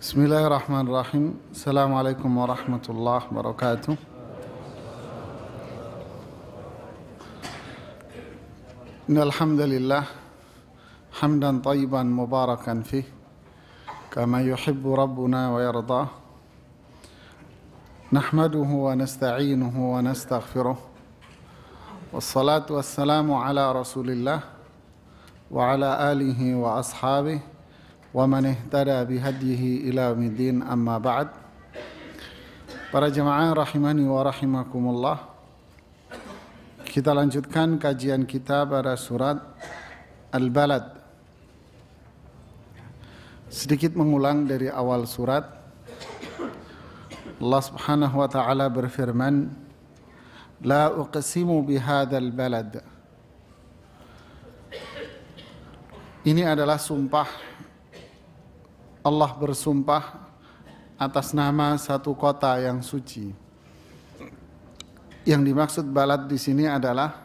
بسم الله الرحمن الرحيم السلام عليكم ورحمة الله وبركاته إن الحمد لله حمدا طيبا مباركا فيه كما يحب ربنا ويرضاه نحمده ونستعينه ونستغفره والصلاة والسلام على رسول الله وعلى آله وأصحابه ومن اهتدى بهديه إلى يوم الدين أما بعد Para jemaah rahimani wa rahimakumullah Kita lanjutkan kajian kita pada surat Al-Balad Sedikit mengulang dari awal surat Allah subhanahu wa ta'ala berfirman La uqsimu bihadal balad Ini adalah sumpah Allah bersumpah atas nama satu kota yang suci. Yang dimaksud balad di sini adalah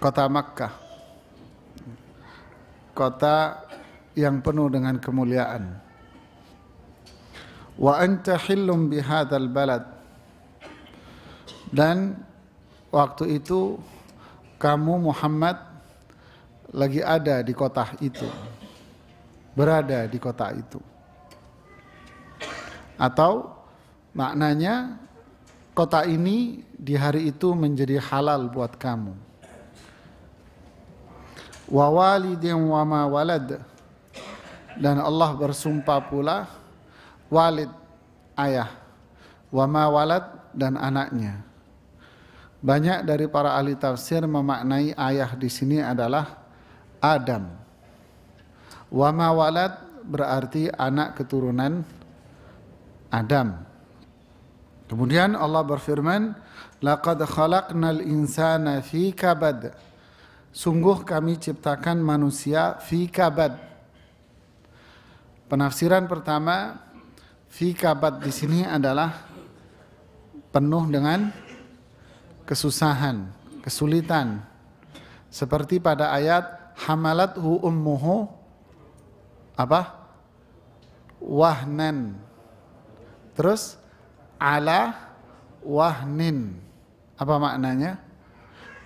kota Makkah. Kota yang penuh dengan kemuliaan. Wa anta hillum bihadzal balad. Dan waktu itu kamu Muhammad lagi ada di kota itu. Berada di kota itu. Atau maknanya kota ini di hari itu menjadi halal buat kamu. Wa walidin wa ma walad. Dan Allah bersumpah pula walid ayah wa ma walad dan anaknya. Banyak dari para ahli tafsir memaknai ayah di sini adalah Adam. Wa ma walad berarti anak keturunan Adam. Kemudian Allah berfirman, "Laqad khalaqnal insana fi kabad." Sungguh kami ciptakan manusia fi kabad. Penafsiran pertama, fi kabad di sini adalah penuh dengan kesusahan, kesulitan. Seperti pada ayat hamalathu ummuhu apa? Wahnan. Terus ala wahnin. Apa maknanya?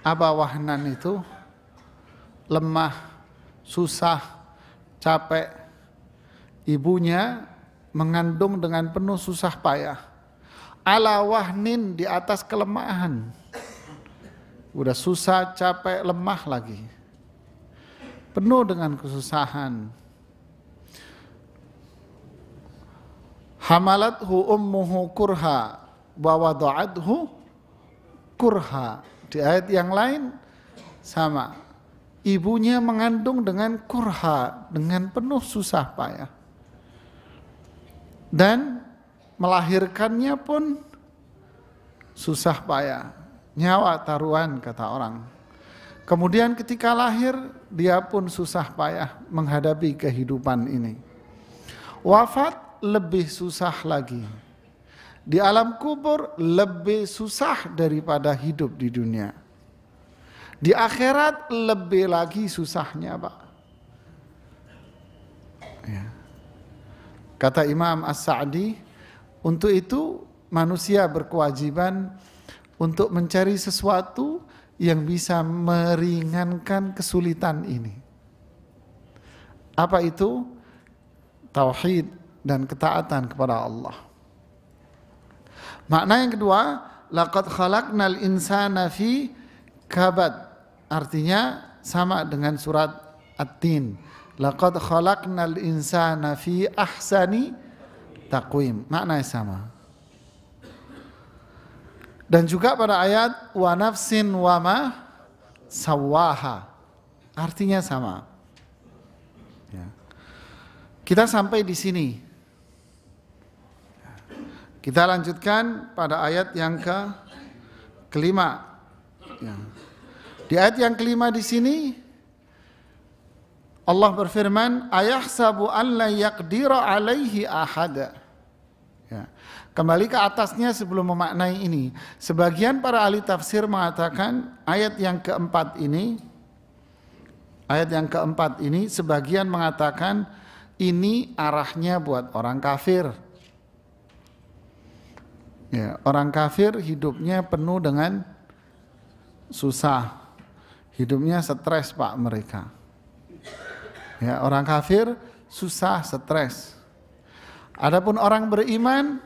Apa wahnan itu? Lemah, susah, capek. Ibunya mengandung dengan penuh susah payah. Ala wahnin di atas kelemahan. Udah susah, capek, lemah lagi. Penuh dengan kesusahan hamalathu ummuhu kurha wa wada'athu kurha. Di ayat yang lain sama. Ibunya mengandung dengan kurha dengan penuh susah payah. Dan melahirkannya pun susah payah. Nyawa taruhan kata orang. Kemudian ketika lahir dia pun susah payah menghadapi kehidupan ini. Wafat lebih susah lagi. Di alam kubur lebih susah daripada hidup di dunia. Di akhirat lebih lagi susahnya, Pak. Ya. Kata Imam As-Sa'di, untuk itu manusia berkewajiban untuk mencari sesuatu yang bisa meringankan kesulitan ini. Apa itu? Tauhid dan ketaatan kepada Allah. Makna yang kedua, laqad khalaqnal insana fi kabad. Artinya sama dengan surat At-Tin. Laqad khalaqnal insana fi ahsani taqwim. Maknanya sama. Dan juga pada ayat wa nafsin wa ma sawaha. Artinya sama. Ya. Kita sampai di sini. Kita lanjutkan pada ayat yang ke kelima. Ya. Di ayat yang kelima di sini Allah berfirman, "Ayahsabu an la yaqdira alaihi ahada." Ya. Kembali ke atasnya sebelum memaknai ini. Sebagian para ahli tafsir mengatakan ayat yang keempat ini ayat yang keempat ini sebagian mengatakan ini arahnya buat orang kafir. Ya, orang kafir hidupnya penuh dengan susah. Hidupnya stres Pak mereka. Ya, orang kafir susah, stres. Adapun orang beriman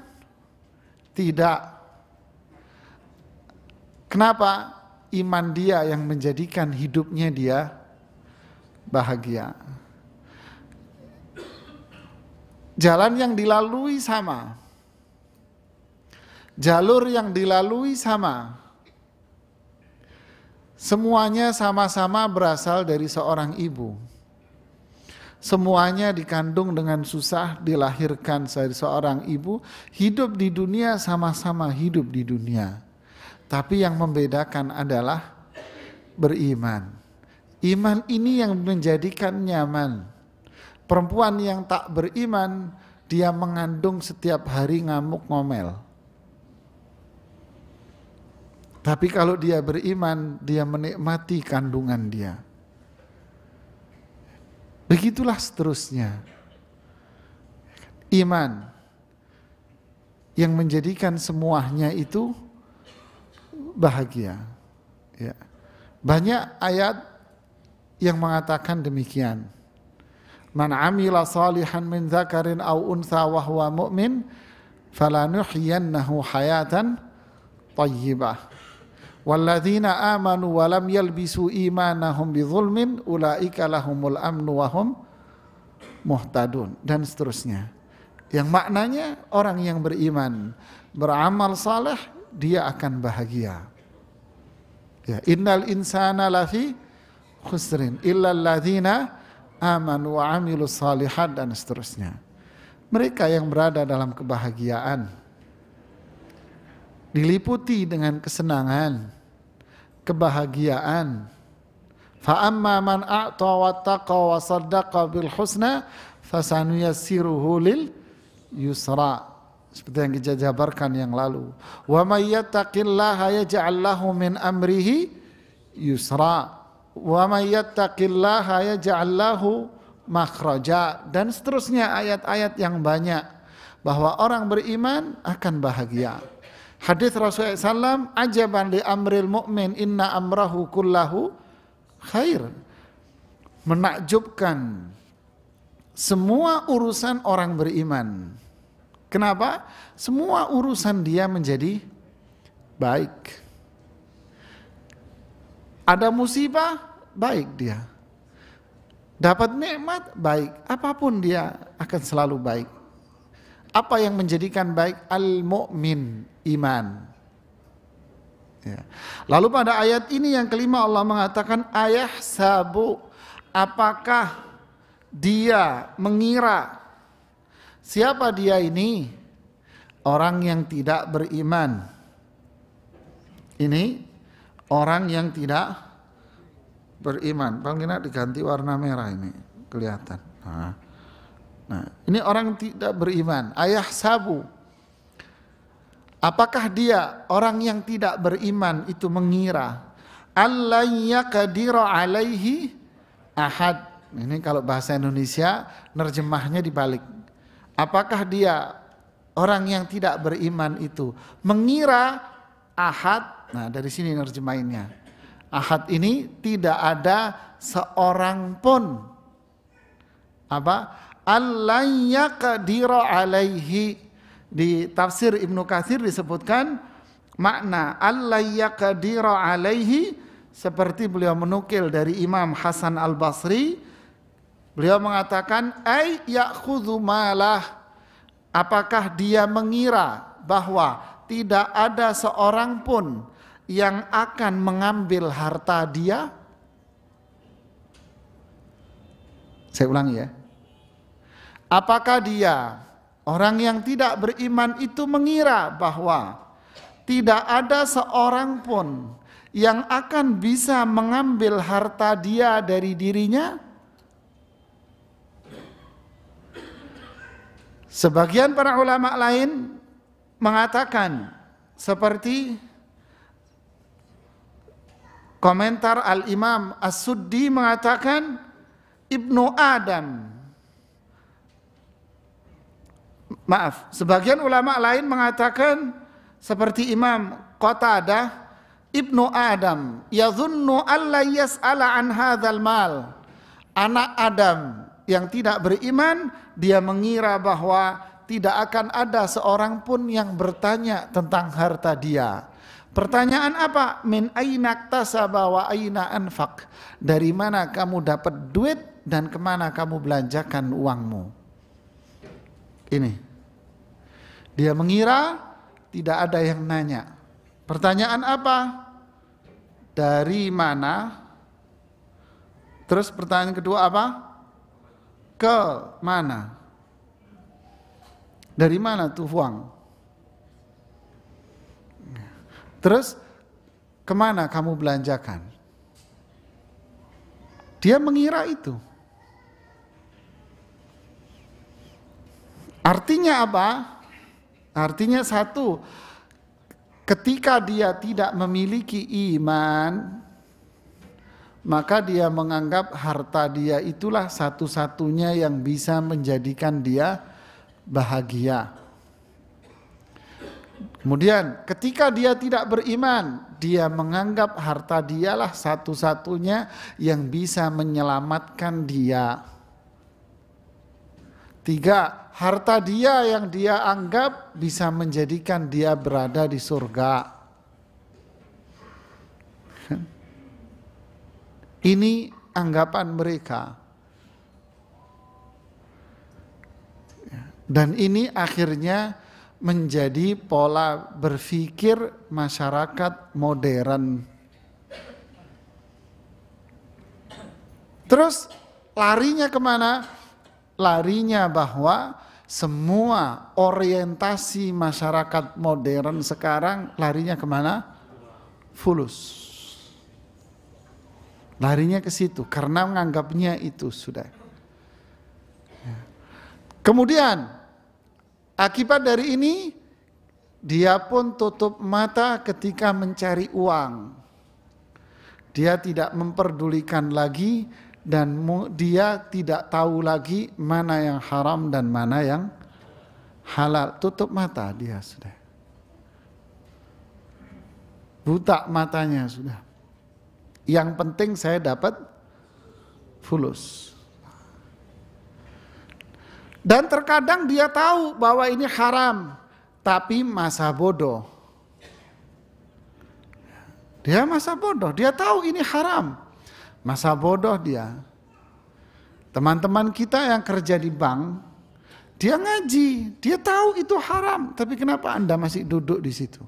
tidak. Kenapa? Iman dia yang menjadikan hidupnya dia bahagia. Jalan yang dilalui sama. Jalur yang dilalui sama. Semuanya sama-sama berasal dari seorang ibu. Semuanya dikandung dengan susah, dilahirkan dari seorang ibu, hidup di dunia sama-sama hidup di dunia. Tapi yang membedakan adalah beriman. Iman ini yang menjadikan nyaman. Perempuan yang tak beriman, dia mengandung setiap hari ngamuk ngomel. Tapi kalau dia beriman, dia menikmati kandungan dia. Begitulah seterusnya. Iman yang menjadikan semuanya itu bahagia. Ya. Banyak ayat yang mengatakan demikian. Man amila salihan min zakarin aw untha wa huwa mu'min falanuhyiyannahu hayatan tayyibah. Walladzina amanu wa lam yalbisu imanahum bidzulmin ulaika lahumul amnu wa muhtadun dan seterusnya. Yang maknanya orang yang beriman, beramal saleh, dia akan bahagia. Ya, innal insana lafi khusrin illa alladzina amanu wa amilus salihat dan seterusnya. Mereka yang berada dalam kebahagiaan diliputi dengan kesenangan, kebahagiaan. Fa amma man a'ta wattaqa wa saddaqa bil husna fasanuyassiruhu lil yusra. Seperti yang kita jabarkan yang lalu. Wa may yattaqillaha yaj'al lahu min amrihi yusra. Wa may yattaqillaha yaj'al lahu makhraja dan seterusnya ayat-ayat yang banyak bahwa orang beriman akan bahagia. Hadis Rasulullah SAW, ajaban li amril mu'min inna amrahu kullahu khair. Menakjubkan semua urusan orang beriman. Kenapa? Semua urusan dia menjadi baik. Ada musibah, baik dia. Dapat nikmat, baik. Apa pun dia akan selalu baik. Apa yang menjadikan baik al-mu'min iman. Ya. Lalu pada ayat ini yang kelima Allah mengatakan ayah sabu apakah dia mengira siapa dia ini orang yang tidak beriman. Ini orang yang tidak beriman. Paling diganti warna merah ini kelihatan. Nah. Nah, ini orang tidak beriman. Ayah sabu. Apakah dia orang yang tidak beriman itu mengira Allah alaihi ahad. Ini kalau bahasa Indonesia nerjemahnya dibalik. Apakah dia orang yang tidak beriman itu mengira ahad? Nah, dari sini nerjemahinnya. Ahad ini tidak ada seorang pun apa Yaqdira alaihi. Di tafsir Ibnu Katsir disebutkan makna yaqdira alaihi seperti beliau menukil dari Imam Hasan Al Basri beliau mengatakan ay ya'khudhu malah. Apakah dia mengira bahwa tidak ada seorang pun yang akan mengambil harta dia? Saya ulangi ya Apakah dia orang yang tidak beriman itu mengira bahwa tidak ada seorang pun yang akan bisa mengambil harta dia dari dirinya? Sebagian para ulama lain mengatakan seperti komentar Al-Imam As-Suddi mengatakan Ibnu Adam maaf, sebagian ulama lain mengatakan seperti Imam Qatadah Ibnu Adam yadhunnu alla yas'ala an hadzal mal. Anak Adam yang tidak beriman dia mengira bahwa tidak akan ada seorang pun yang bertanya tentang harta dia. Pertanyaan apa? Min aina tasaba wa aina anfaq. Dari mana kamu dapat duit dan ke mana kamu belanjakan uangmu? Ini. Dia mengira tidak ada yang nanya. Pertanyaan apa? dari mana? Terus pertanyaan kedua apa? Ke mana? Dari mana tuh uang? Terus ke mana kamu belanjakan? Dia mengira itu. Artinya apa? Artinya satu, Ketika dia tidak memiliki iman, maka dia menganggap harta dia itulah satu-satunya yang bisa menjadikan dia bahagia. Kemudian ketika dia tidak beriman, dia menganggap harta dialah satu-satunya yang bisa menyelamatkan dia. Tiga, harta dia yang dia anggap bisa menjadikan dia berada di surga. Ini anggapan mereka. Dan ini akhirnya menjadi pola berpikir masyarakat modern. Terus larinya ke mana? larinya bahwa semua orientasi masyarakat modern sekarang larinya ke mana? Fulus. Larinya ke situ karena menganggapnya itu sudah. Kemudian akibat dari ini dia pun tutup mata ketika mencari uang. Dia tidak memperdulikan lagi dan dia tidak tahu lagi mana yang haram dan mana yang halal. Tutup mata dia sudah. Buta matanya sudah. Yang penting saya dapat fulus. Dan terkadang dia tahu bahwa ini haram, tapi masa bodoh. Dia masa bodoh, dia tahu ini haram, Masa bodoh dia. Teman-teman kita yang kerja di bank, dia ngaji, dia tahu itu haram, tapi kenapa Anda masih duduk di situ?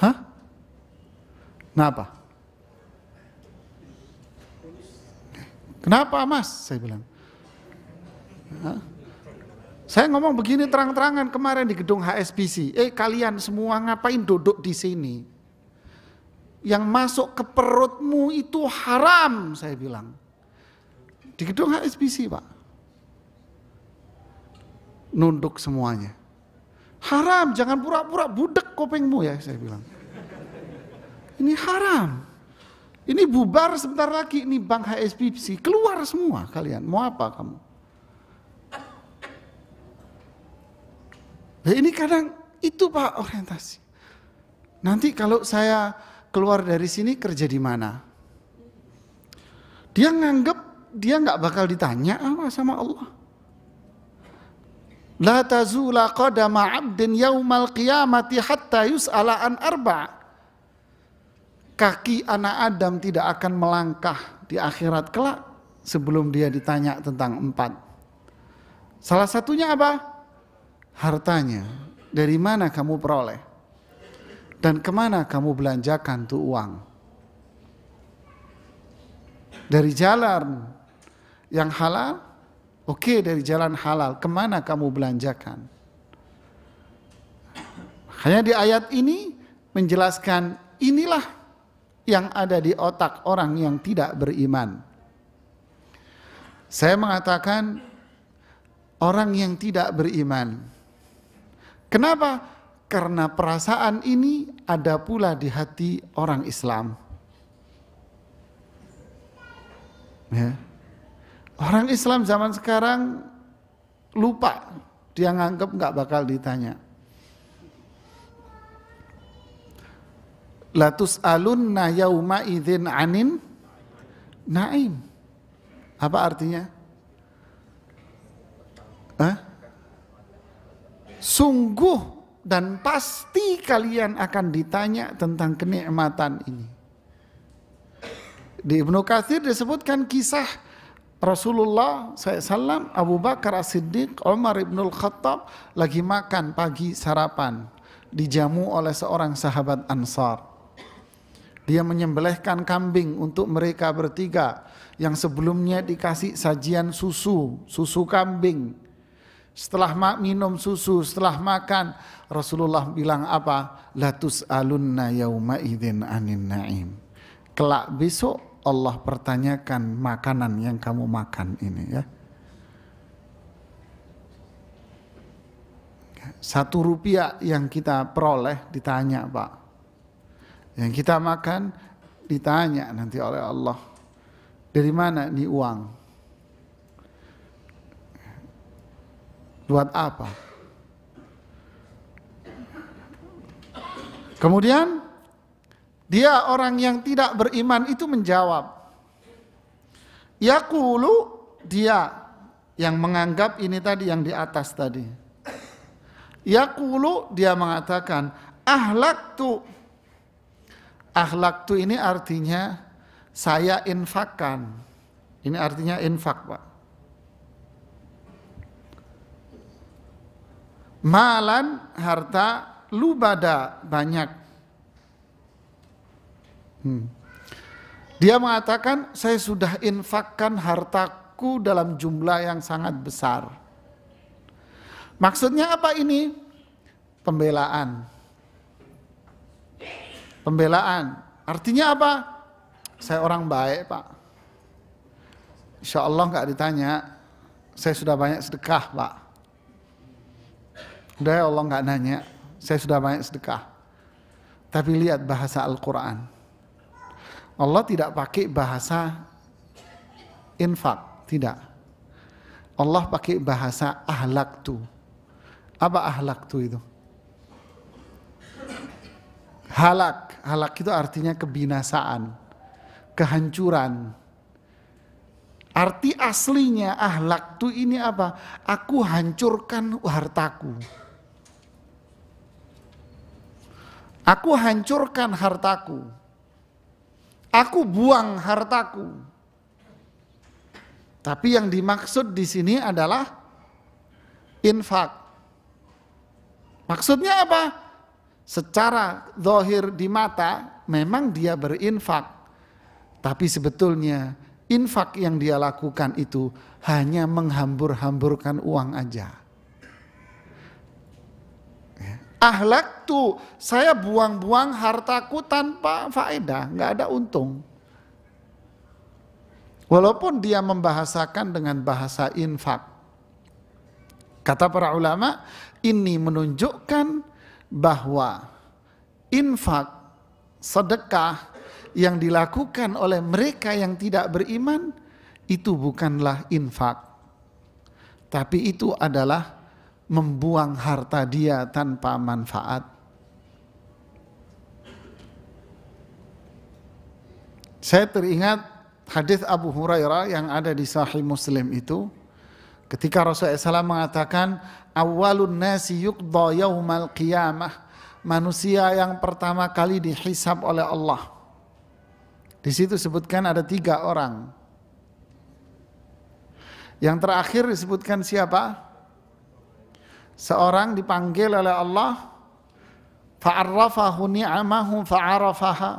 Hah? Kenapa? Kenapa mas? Saya bilang. Hah? Saya ngomong begini terang-terangan kemarin di gedung HSBC. Eh kalian semua ngapain duduk di sini? Yang masuk ke perutmu itu haram, saya bilang. Di gedung HSBC, Pak. Nunduk semuanya. Haram, jangan pura-pura budek kopengmu ya, saya bilang. Ini haram. Ini bubar sebentar lagi, ini bank HSBC. Keluar semua kalian, mau apa kamu? Nah ini kadang itu Pak orientasi. Nanti kalau saya keluar dari sini kerja di mana? Dia nganggep dia nggak bakal ditanya sama Allah. La tazula qadama 'abdin yaumal qiyamati hatta yus'ala an arba. Kaki anak Adam tidak akan melangkah di akhirat kelak sebelum dia ditanya tentang empat. Salah satunya apa? Hartanya. Dari mana kamu peroleh? Dan ke mana kamu belanjakan tuh uang? Dari jalan yang halal? Oke dari jalan halal. Ke mana kamu belanjakan? Hanya di ayat ini menjelaskan inilah yang ada di otak orang yang tidak beriman. Saya mengatakan orang yang tidak beriman. Kenapa? Karena perasaan ini ada pula di hati orang Islam. Ya. Orang Islam zaman sekarang lupa. Dia nganggap nggak bakal ditanya. Latus alunna yauma idzin anin naim. Apa artinya? Hah? Sungguh dan pasti kalian akan ditanya tentang kenikmatan ini. Di Ibnu Katsir disebutkan kisah Rasulullah SAW, Abu Bakar As-Siddiq, Umar Ibn Khattab lagi makan pagi sarapan dijamu oleh seorang sahabat Ansar. Dia menyembelihkan kambing untuk mereka bertiga yang sebelumnya dikasih sajian susu, susu kambing. Setelah minum susu, setelah makan, Rasulullah bilang apa? Latus alunna yauma idzin anin naim. Kelak besok Allah pertanyakan makanan yang kamu makan ini ya. Satu rupiah yang kita peroleh ditanya Pak. Yang kita makan ditanya nanti oleh Allah. Dari mana ini uang? Buat apa? Kemudian dia orang yang tidak beriman itu menjawab. Yakulu dia yang menganggap ini tadi yang di atas tadi. Yakulu dia mengatakan ahlak tu. Ahlak tu ini artinya saya infakkan. Ini artinya infak pak. Malan harta lubada banyak Hmm. Dia mengatakan, saya sudah infakkan hartaku dalam jumlah yang sangat besar. Maksudnya apa ini? Pembelaan. Pembelaan. Artinya apa? Saya orang baik pak. Insya Allah nggak ditanya. Saya sudah banyak sedekah pak. Udah ya Allah nggak nanya. Saya sudah banyak sedekah. Tapi lihat bahasa Al-Quran. Allah tidak pakai bahasa infak, tidak. Allah pakai bahasa ahlak tu. Apa ahlak tu itu? Halak, halak itu artinya kebinasaan, kehancuran. Arti aslinya ahlak tu ini apa? Aku hancurkan hartaku. Aku hancurkan hartaku. Aku buang hartaku. Tapi yang dimaksud di sini adalah infak. Maksudnya apa? Secara zahir di mata memang dia berinfak. Tapi sebetulnya infak yang dia lakukan itu hanya menghambur-hamburkan uang aja. Ahlak tuh saya buang-buang hartaku tanpa faedah, nggak ada untung. Walaupun dia membahasakan dengan bahasa infak. Kata para ulama, ini menunjukkan bahwa infak, sedekah yang dilakukan oleh mereka yang tidak beriman itu bukanlah infak. Tapi itu adalah membuang harta dia tanpa manfaat. Saya teringat hadis Abu Hurairah yang ada di Sahih Muslim itu ketika Rasulullah SAW mengatakan awalun nasi yuqda yaumal qiyamah manusia yang pertama kali dihisab oleh Allah. Di situ sebutkan ada tiga orang. Yang terakhir disebutkan siapa? Seorang dipanggil oleh Allah fa'arrafahu ni'amahu fa'arafaha.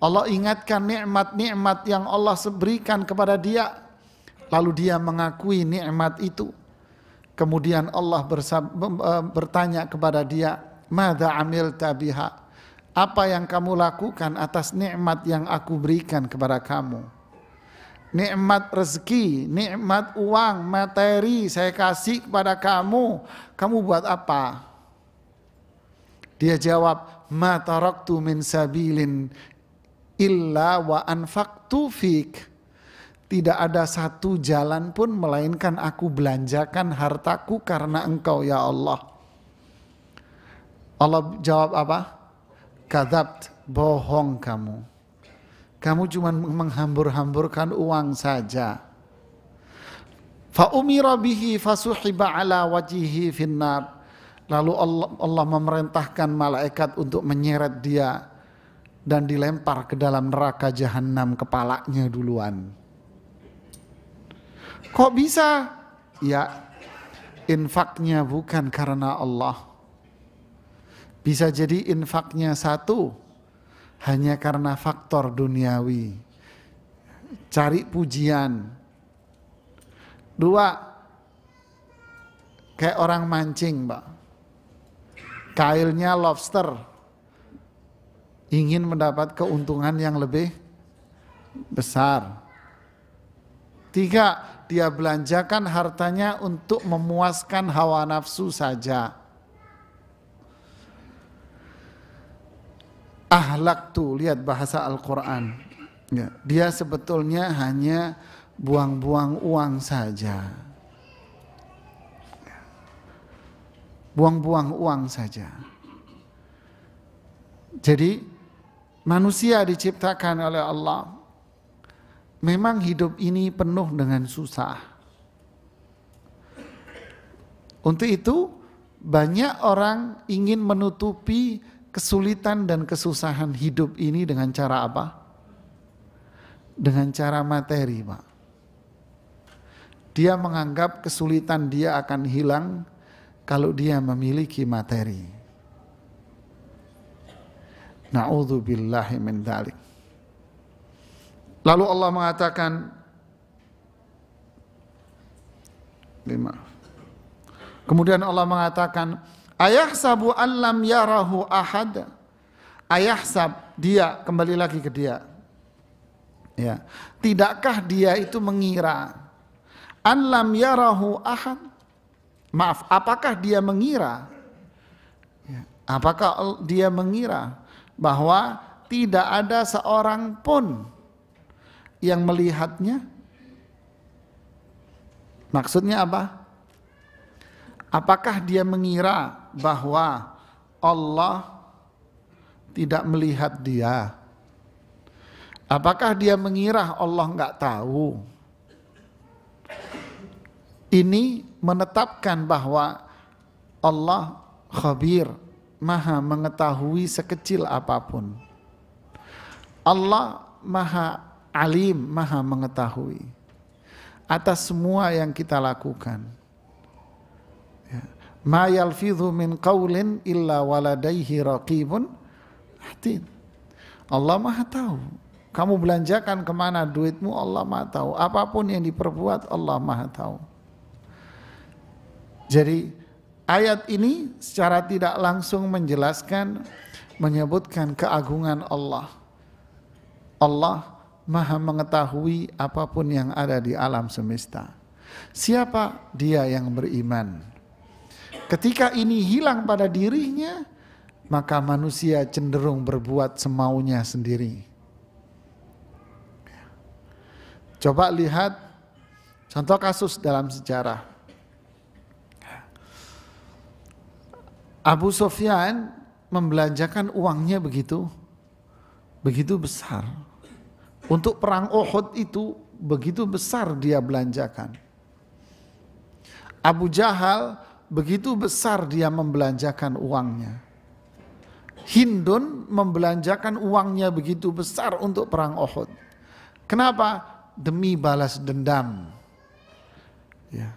Allah ingatkan nikmat-nikmat yang Allah berikan kepada dia. Lalu dia mengakui nikmat itu. Kemudian Allah eh, bertanya kepada dia madza amil tabiha apa yang kamu lakukan atas nikmat yang aku berikan kepada kamu nikmat rezeki, nikmat uang, materi saya kasih kepada kamu, kamu buat apa? Dia jawab, "Ma taraktu min sabilin illa wa anfaqtu fik." tidak ada satu jalan pun melainkan aku belanjakan hartaku karena engkau ya Allah. Allah jawab apa? Kadabt, bohong kamu. Kamu cuma menghambur-hamburkan uang saja. Fa umira bihi fasuhiba ala wajihi finnar. Lalu Allah, Allah memerintahkan malaikat untuk menyeret dia dan dilempar ke dalam neraka jahanam kepalanya duluan. Kok bisa? Ya, infaknya bukan karena Allah. Bisa jadi infaknya satu, hanya karena faktor duniawi. Cari pujian. Dua, kayak orang mancing, Mbak. Kailnya lobster. Ingin mendapat keuntungan yang lebih besar. Tiga, dia belanjakan hartanya untuk memuaskan hawa nafsu saja. Ahlak tuh, lihat bahasa Al-Quran. Ya, dia sebetulnya hanya buang-buang uang saja. Buang-buang uang saja. Jadi manusia diciptakan oleh Allah memang hidup ini penuh dengan susah. Untuk itu, banyak orang ingin menutupi kesulitan dan kesusahan hidup ini dengan cara apa? Dengan cara materi, Pak. Dia menganggap kesulitan dia akan hilang kalau dia memiliki materi. Na'udzubillahi. Lalu Allah mengatakan lima. Kemudian Allah mengatakan, Ayah sabu alam yarahu ahad. Ayah sab dia kembali lagi ke dia. Ya, tidakkah dia itu mengira alam yarahu ahad? Maaf, apakah dia mengira? Ya, apakah dia mengira bahwa tidak ada seorang pun yang melihatnya? Maksudnya apa? Apakah dia mengira bahwa Allah tidak melihat dia? Apakah dia mengira Allah nggak tahu? Ini menetapkan bahwa Allah khabir, maha mengetahui sekecil apa pun. Allah maha alim, maha mengetahui atas semua yang kita lakukan. Ma yalfidhu min qawlin illa waladaihi raqibun atid. Allah maha tahu. Kamu belanjakan ke mana duitmu Allah maha tahu. Apa pun yang diperbuat Allah maha tahu. Jadi ayat ini secara tidak langsung menjelaskan menyebutkan keagungan Allah. Allah maha mengetahui apa pun yang ada di alam semesta. Siapa dia yang beriman? Ketika ini hilang pada dirinya, maka manusia cenderung berbuat semaunya sendiri. Coba lihat contoh kasus dalam sejarah. Abu Sofyan membelanjakan uangnya begitu begitu besar untuk perang Uhud itu begitu besar dia belanjakan. Abu Jahal begitu besar dia membelanjakan uangnya. Hindun membelanjakan uangnya begitu besar untuk perang Uhud. Kenapa? Demi balas dendam. Ya.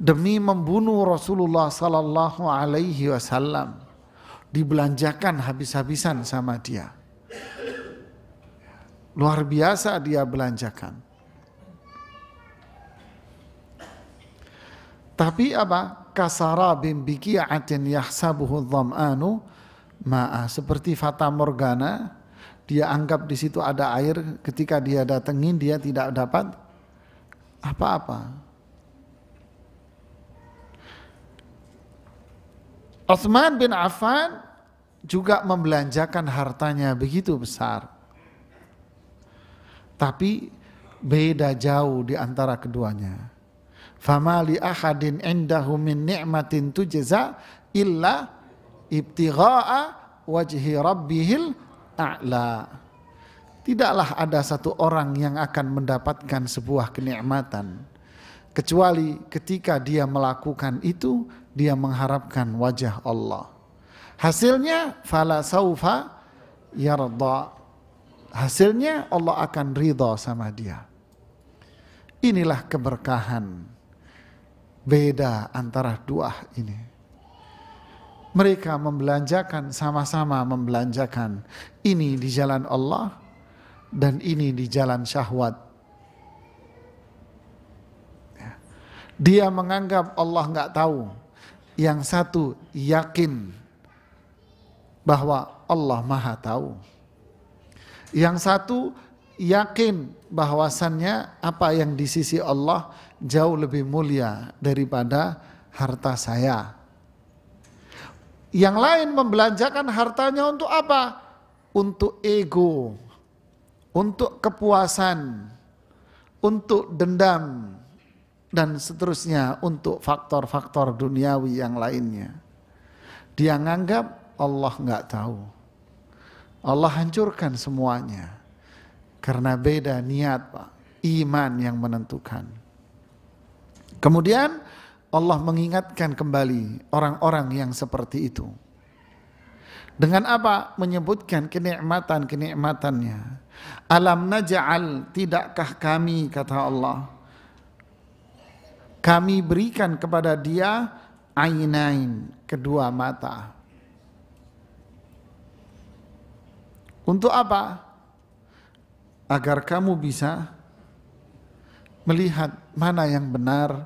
Demi membunuh Rasulullah sallallahu alaihi wasallam. Dibelanjakan habis-habisan sama dia. Luar biasa dia belanjakan. Tapi apa? Kasara bin biki'atin yahsabuhu dham'anu ma'a. Seperti Fata Morgana, dia anggap di situ ada air, ketika dia datengin dia tidak dapat apa-apa. Uthman bin Affan juga membelanjakan hartanya begitu besar. Tapi beda jauh di antara keduanya. Fama li ahadin indahu min ni'matin tujza illa ibtigha'a wajhi rabbihil a'la. Tidaklah ada satu orang yang akan mendapatkan sebuah kenikmatan kecuali ketika dia melakukan itu dia mengharapkan wajah Allah. Hasilnya fala saufa yarda. Hasilnya Allah akan ridha sama dia. Inilah keberkahan. Beda antara dua ini. Mereka membelanjakan sama-sama membelanjakan ini di jalan Allah dan ini di jalan syahwat. Ya. Dia menganggap Allah nggak tahu. Yang satu yakin bahwa Allah Maha Tahu. Yang satu yakin bahwasannya apa yang di sisi Allah jauh lebih mulia daripada harta saya. Yang lain membelanjakan hartanya untuk apa? Untuk ego, untuk kepuasan, untuk dendam, dan seterusnya untuk faktor-faktor duniawi yang lainnya. Dia menganggap Allah nggak tahu. Allah hancurkan semuanya. Karena beda niat Pak. Iman yang menentukan. Kemudian Allah mengingatkan kembali orang-orang yang seperti itu. Dengan apa? Menyebutkan kenikmatan-kenikmatannya. Alam naja'al tidakkah kami kata Allah. Kami berikan kepada dia ainain kedua mata. Untuk apa? Agar kamu bisa melihat mana yang benar,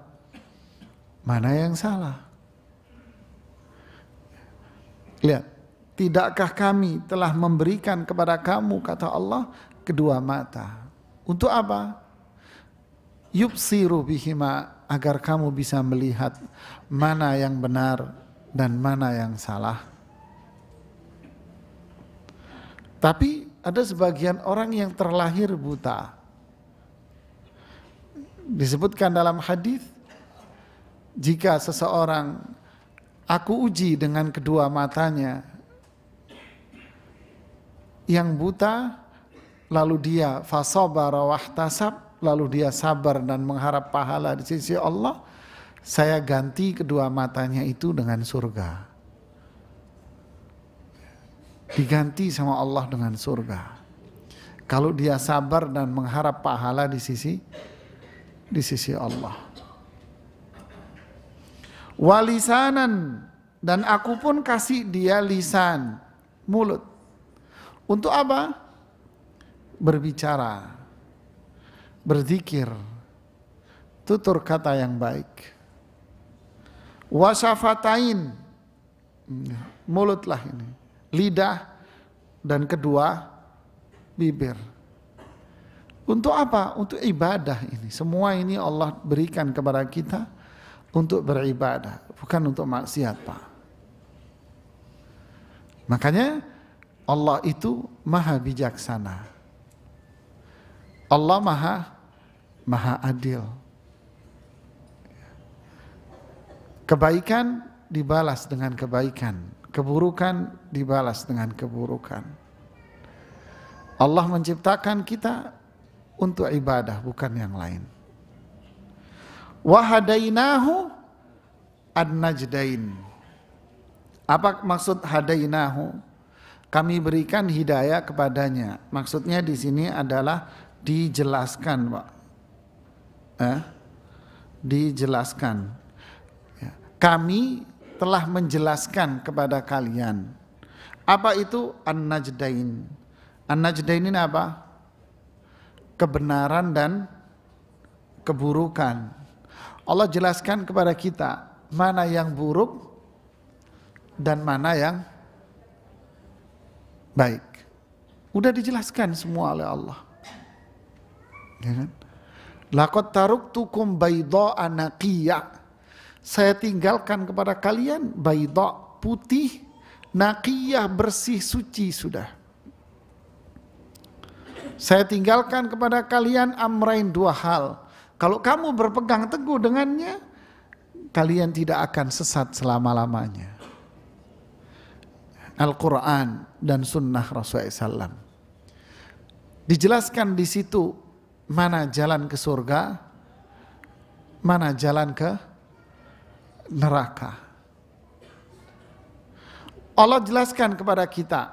mana yang salah. Lihat, tidakkah kami telah memberikan kepada kamu, kata Allah, kedua mata. Untuk apa? Yubsiru bihima, agar kamu bisa melihat mana yang benar dan mana yang salah. Tapi ada sebagian orang yang terlahir buta. Disebutkan dalam hadis jika seseorang aku uji dengan kedua matanya yang buta lalu dia fasabara wahtasab lalu dia sabar dan mengharap pahala di sisi Allah saya ganti kedua matanya itu dengan surga diganti sama Allah dengan surga. Kalau dia sabar dan mengharap pahala di sisi di sisi Allah. Walisanan dan aku pun kasih dia lisan, mulut. Untuk apa? Berbicara, berzikir, tutur kata yang baik. Wasafatain, mulutlah ini lidah, dan kedua bibir. Untuk apa? Untuk ibadah ini. Semua ini Allah berikan kepada kita untuk beribadah, bukan untuk maksiat, Pak. Makanya Allah itu maha bijaksana. Allah maha maha adil. Kebaikan dibalas dengan kebaikan keburukan dibalas dengan keburukan. Allah menciptakan kita untuk ibadah bukan yang lain. Wahadainahu an-najdain. Apa maksud hadainahu? Kami berikan hidayah kepadanya. Maksudnya di sini adalah dijelaskan, Pak. Eh? Dijelaskan. Ya. Kami telah menjelaskan kepada kalian. Apa itu An-Najdain? An-Najdain ini apa? Kebenaran dan keburukan. Allah jelaskan kepada kita mana yang buruk dan mana yang baik. Udah dijelaskan semua oleh Allah. Ya kan? Lakot taruk tukum baydo anakiyah saya tinggalkan kepada kalian baida putih naqiyah bersih suci sudah Saya tinggalkan kepada kalian amrain dua hal. Kalau kamu berpegang teguh dengannya, kalian tidak akan sesat selama-lamanya. Al-Quran dan Sunnah Rasulullah SAW. Dijelaskan di situ mana jalan ke surga, mana jalan ke neraka. Allah jelaskan kepada kita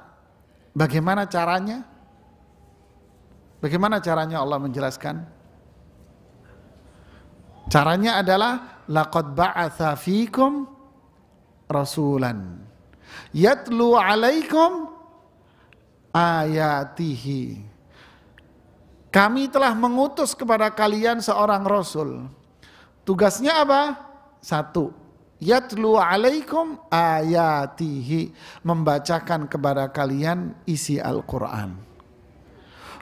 bagaimana caranya, Bagaimana caranya Allah menjelaskan? Caranya adalah laqad ba'atha fikum rasulan yatlu alaikum ayatihi. Kami telah mengutus kepada kalian seorang rasul. Tugasnya apa? Satu, yatlu alaikum ayatihi, membacakan kepada kalian isi Al-Qur'an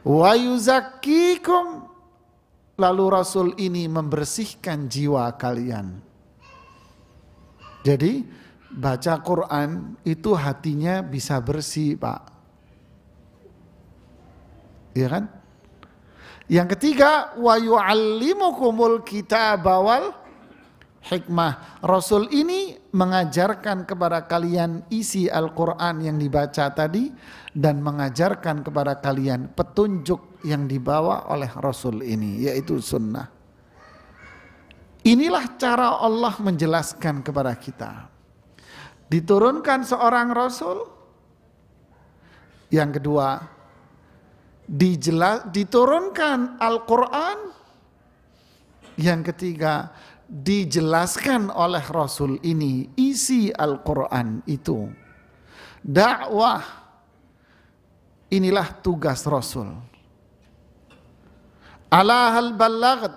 wa yuzakkikum lalu rasul ini membersihkan jiwa kalian. Jadi baca Quran itu hatinya bisa bersih Pak. Iya kan? Yang ketiga wa yu'allimukumul kitaba wal hikmah. Rasul ini mengajarkan kepada kalian isi Al-Quran yang dibaca tadi dan mengajarkan kepada kalian petunjuk yang dibawa oleh Rasul ini yaitu sunnah. Inilah cara Allah menjelaskan kepada kita. Diturunkan seorang Rasul. Yang kedua, dijelas, diturunkan Al-Quran. Yang ketiga, dijelaskan oleh Rasul ini isi Al-Quran itu. Dakwah inilah tugas Rasul. Ala hal balagat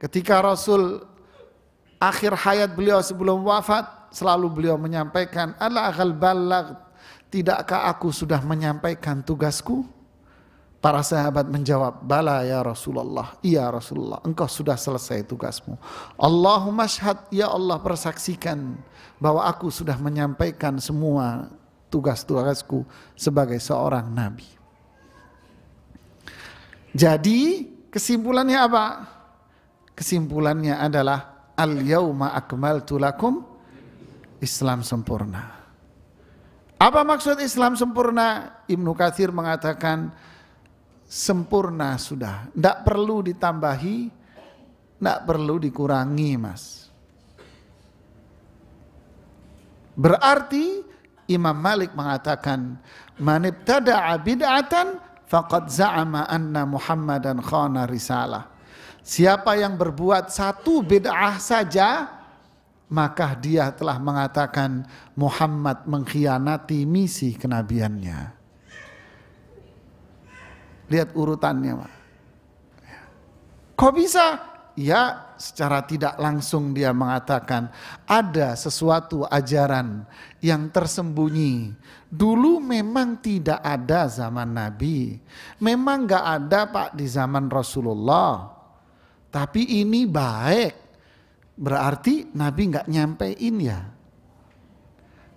ketika Rasul akhir hayat beliau sebelum wafat selalu beliau menyampaikan ala hal balagat tidakkah aku sudah menyampaikan tugasku? Para sahabat menjawab, Bala ya Rasulullah, iya Rasulullah, engkau sudah selesai tugasmu. Allahumma syahad, ya Allah persaksikan bahwa aku sudah menyampaikan semua tugas-tugasku sebagai seorang nabi. Jadi kesimpulannya apa? Kesimpulannya adalah al-yauma akmaltu lakum Islam sempurna. Apa maksud Islam sempurna? Ibnu Katsir mengatakan sempurna sudah. Tidak perlu ditambahi, tidak perlu dikurangi mas. Berarti Imam Malik mengatakan, Manibtada'a bid'atan faqad za'ama anna Muhammadan khana risalah. Siapa yang berbuat satu bid'ah saja, maka dia telah mengatakan Muhammad mengkhianati misi kenabiannya. Lihat urutannya, Pak. Kok bisa? Ya, secara tidak langsung dia mengatakan ada sesuatu ajaran yang tersembunyi. Dulu memang tidak ada zaman Nabi. Memang gak ada Pak di zaman Rasulullah. Tapi ini baik. Berarti Nabi gak nyampein ya.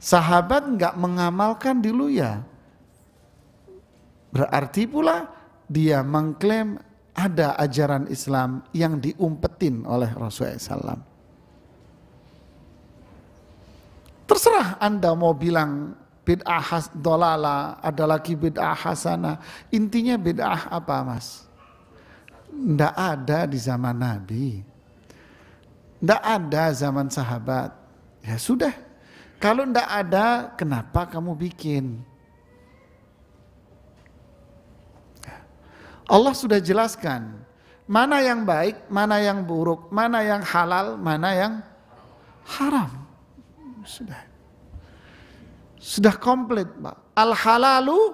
Sahabat gak mengamalkan dulu ya. Berarti pula dia mengklaim ada ajaran Islam yang diumpetin oleh Rasulullah SAW. Terserah Anda mau bilang bid'ah has, dolala, ada lagi bid'ah hasana. Intinya bid'ah apa mas? Tidak ada di zaman Nabi. Tidak ada zaman sahabat. Ya sudah. Kalau tidak ada, kenapa kamu bikin? Allah sudah jelaskan mana yang baik, mana yang buruk, mana yang halal, mana yang haram. Sudah. Sudah komplit, Pak. Al halalu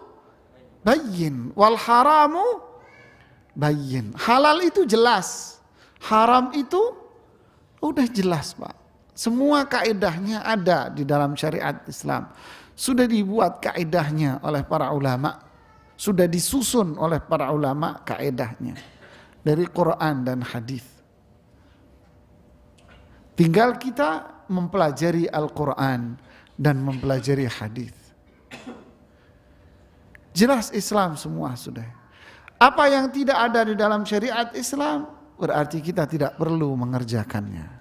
bayin wal haramu bayin. Halal itu jelas. Haram itu udah jelas, Pak. Semua kaidahnya ada di dalam syariat Islam. Sudah dibuat kaidahnya oleh para ulama sudah disusun oleh para ulama kaedahnya dari Quran dan hadis. Tinggal kita mempelajari Al-Quran dan mempelajari hadis. Jelas Islam semua sudah. Apa yang tidak ada di dalam syariat Islam berarti kita tidak perlu mengerjakannya.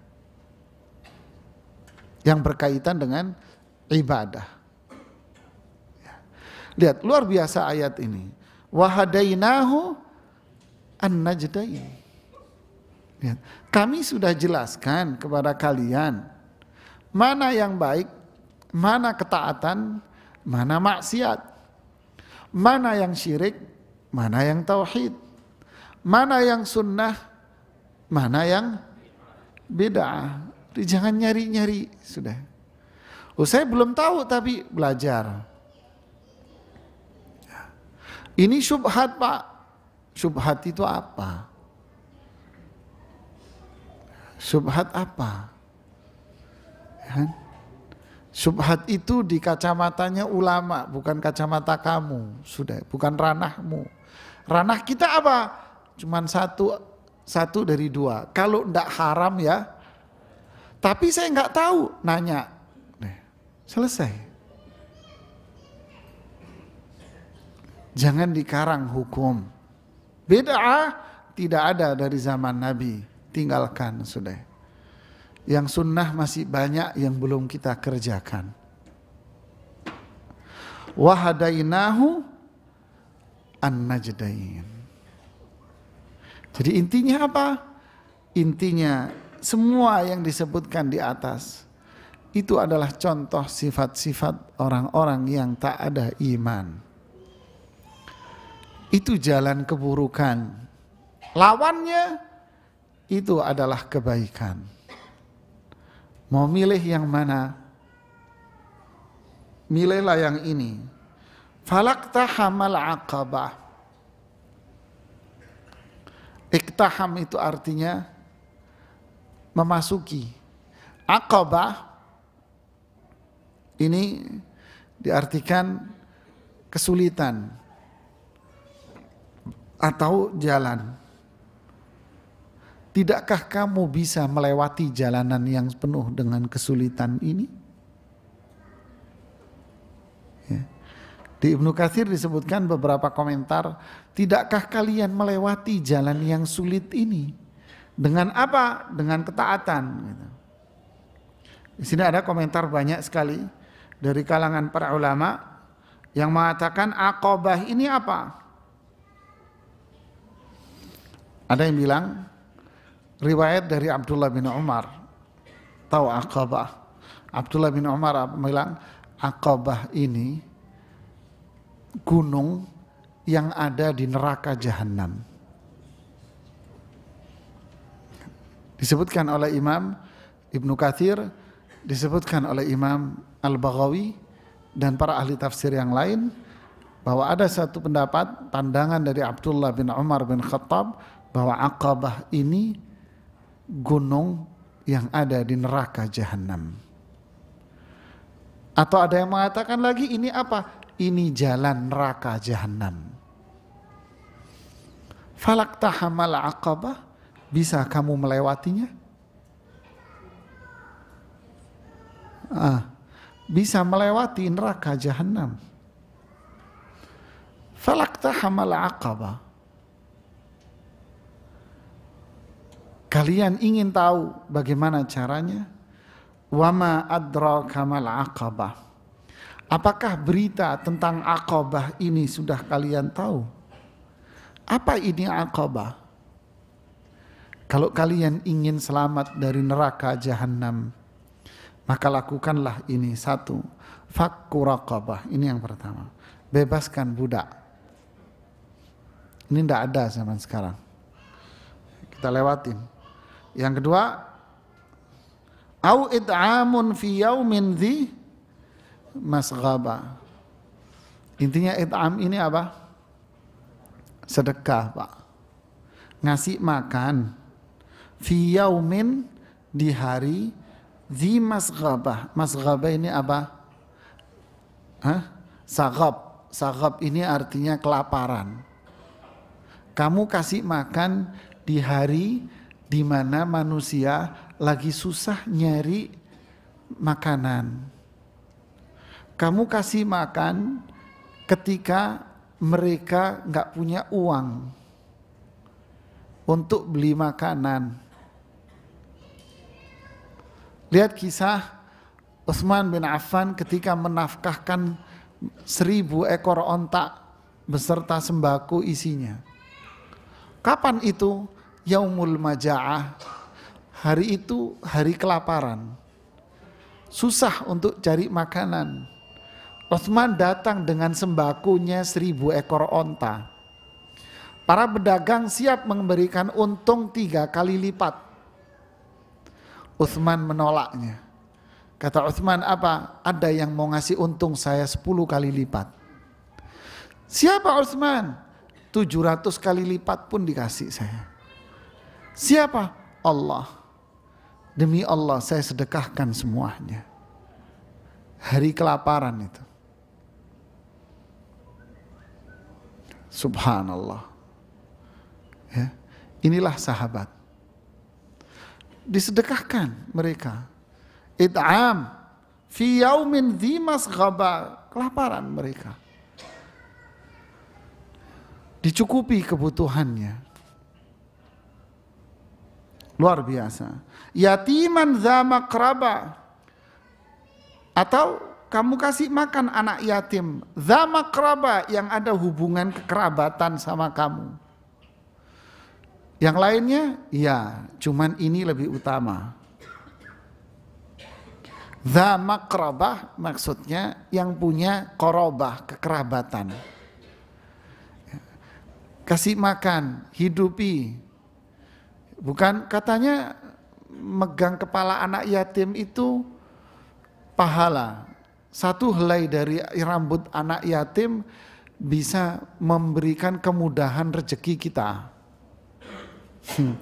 Yang berkaitan dengan ibadah. Lihat, luar biasa ayat ini. Wahadainahu an-najdain. Lihat, kami sudah jelaskan kepada kalian mana yang baik, mana ketaatan, mana maksiat, mana yang syirik, mana yang tauhid, mana yang sunnah, mana yang bid'ah. Jangan nyari-nyari sudah. Oh saya belum tahu tapi belajar. Ini syubhat pak. Syubhat itu apa? Syubhat apa? Ya. Subhat itu di kacamatanya ulama, bukan kacamata kamu. Sudah, bukan ranahmu. Ranah kita apa? Cuman satu, satu dari dua. Kalau ndak haram ya, tapi saya nggak tahu, nanya. Selesai. Jangan dikarang hukum. Beda tidak ada dari zaman Nabi. Tinggalkan sudah yang sunnah masih banyak yang belum kita kerjakan. Wahadainahu an-najdain. Jadi intinya apa? Intinya semua yang disebutkan di atas itu adalah contoh sifat-sifat orang-orang yang tak ada iman. Itu jalan keburukan. Lawannya itu adalah kebaikan. Mau milih yang mana? Milihlah yang ini. Falaktahamal aqabah. Iktaham itu artinya memasuki. Aqabah ini diartikan kesulitan atau jalan. Tidakkah kamu bisa melewati jalanan yang penuh dengan kesulitan ini? Ya. Di Ibnu Katsir disebutkan beberapa komentar, tidakkah kalian melewati jalan yang sulit ini? Dengan apa? Dengan ketaatan. Gitu. Di sini ada komentar banyak sekali dari kalangan para ulama yang mengatakan akobah ini apa? Ada yang bilang riwayat dari Abdullah bin Umar. Tahu Aqabah? Abdullah bin Umar bilang Aqabah ini gunung yang ada di neraka jahanam. Disebutkan oleh Imam Ibnu Kathir disebutkan oleh Imam Al-Baghawi dan para ahli tafsir yang lain bahwa ada satu pendapat pandangan dari Abdullah bin Umar bin Khattab bahwa Aqabah ini gunung yang ada di neraka jahanam. Atau ada yang mengatakan lagi ini apa? Ini jalan neraka jahanam. Falak tahamal aqabah, bisa kamu melewatinya? Ah, bisa melewati neraka jahanam. Falak tahamal aqabah Kalian ingin tahu bagaimana caranya? Wama adraka mal aqabah. Apakah berita tentang aqabah ini sudah kalian tahu? Apa ini aqabah? Kalau kalian ingin selamat dari neraka jahanam, maka lakukanlah ini satu. Fakku raqabah. Ini yang pertama. Bebaskan budak. Ini tidak ada zaman sekarang. Kita lewatin. Yang kedua, au id'amun fi yaumin dhi masghaba. Intinya id'am ini apa? Sedekah, Pak. Ngasih makan fi yaumin di hari dhi masghaba. Masghaba ini apa? Hah? Sagab. Sagab ini artinya kelaparan. Kamu kasih makan di hari di mana manusia lagi susah nyari makanan. Kamu kasih makan ketika mereka nggak punya uang untuk beli makanan. Lihat kisah Utsman bin Affan ketika menafkahkan seribu ekor ontak beserta sembako isinya. Kapan itu? Yaumul Maja'ah. Hari itu hari kelaparan. Susah untuk cari makanan. Utsman datang dengan sembakonya seribu ekor onta. Para pedagang siap memberikan untung tiga kali lipat. Utsman menolaknya. Kata Utsman apa? Ada yang mau ngasih untung saya sepuluh kali lipat. Siapa Utsman? 700 kali lipat pun dikasih saya. Siapa? Allah. Demi Allah saya sedekahkan semuanya. Hari kelaparan itu. Subhanallah. Ya. Inilah sahabat. Disedekahkan mereka. It'am fi yaumin dhimas ghaba. Kelaparan mereka. Dicukupi kebutuhannya. Luar biasa. Yatiman zama keraba. Atau kamu kasih makan anak yatim. Zama keraba yang ada hubungan kekerabatan sama kamu. Yang lainnya, ya cuman ini lebih utama. Zama kerabah maksudnya yang punya korobah, kekerabatan. Kasih makan, hidupi. Bukan katanya megang kepala anak yatim itu pahala. Satu helai dari rambut anak yatim bisa memberikan kemudahan rezeki kita. Hmm.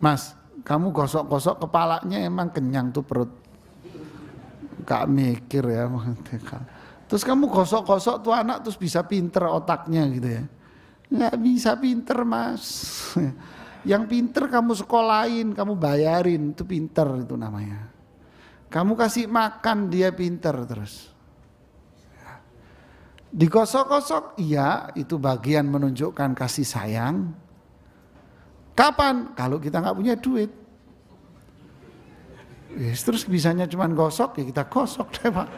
Mas, kamu gosok-gosok kepalanya emang kenyang tuh perut. Gak mikir ya. Terus kamu gosok-gosok tuh anak terus bisa pinter otaknya gitu ya. Nggak bisa pinter mas. Yang pinter kamu sekolahin, kamu bayarin, itu pinter itu namanya. Kamu kasih makan dia pinter terus. Digosok-gosok, iya itu bagian menunjukkan kasih sayang. Kapan? Kalau kita nggak punya duit. Yes, terus bisanya cuma gosok ya kita gosok deh pak.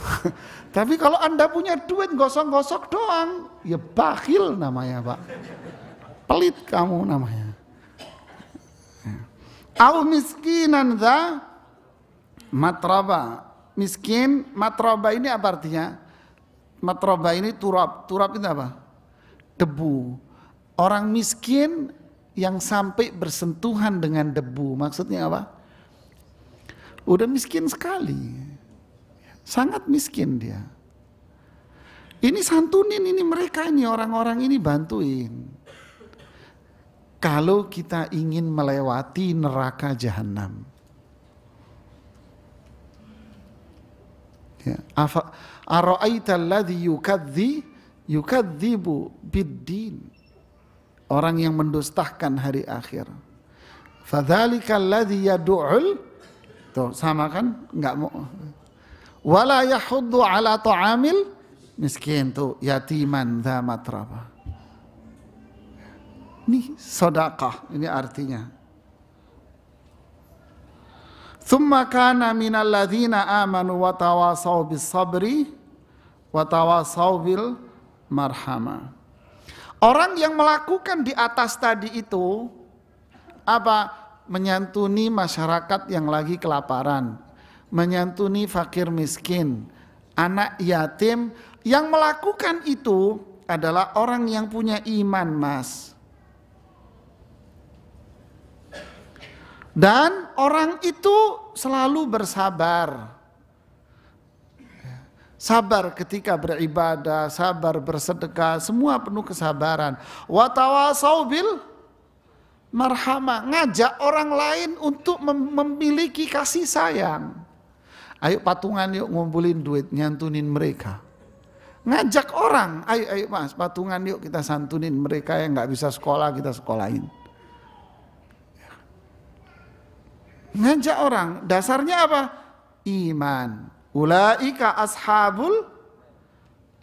Tapi kalau anda punya duit gosok-gosok doang, ya bakhil namanya pak. Pelit kamu namanya. Au miskinan za matraba. Miskin, matraba ini apa artinya? Matraba ini turab. Turab itu apa? Debu. Orang miskin yang sampai bersentuhan dengan debu. Maksudnya apa? Udah miskin sekali. Sangat miskin dia. Ini santunin ini mereka ini orang-orang ini bantuin. Kalau kita ingin melewati neraka jahanam. Ya. Yukadzi biddin. Orang yang mendustakan hari akhir. Fadzalika alladhi yadu'ul Tuh sama kan? Enggak mau. Wala yahuddu ala ta'amil miskin tuh yatiman dha matraba. Ini sodakah, ini artinya. Thumma kana minal ladhina amanu wa tawasaw bis sabri wa bil. Orang yang melakukan di atas tadi itu apa? Menyantuni masyarakat yang lagi kelaparan, menyantuni fakir miskin, anak yatim. Yang melakukan itu adalah orang yang punya iman, Mas. Dan orang itu selalu bersabar. Sabar ketika beribadah, sabar bersedekah, semua penuh kesabaran. Watawasau bil marhamah, ngajak orang lain untuk memiliki kasih sayang. Ayo patungan yuk ngumpulin duit, nyantunin mereka. Ngajak orang, ayo ayo mas patungan yuk kita santunin mereka yang nggak bisa sekolah kita sekolahin. Ngajak orang, dasarnya apa? Iman. Ulaika ashabul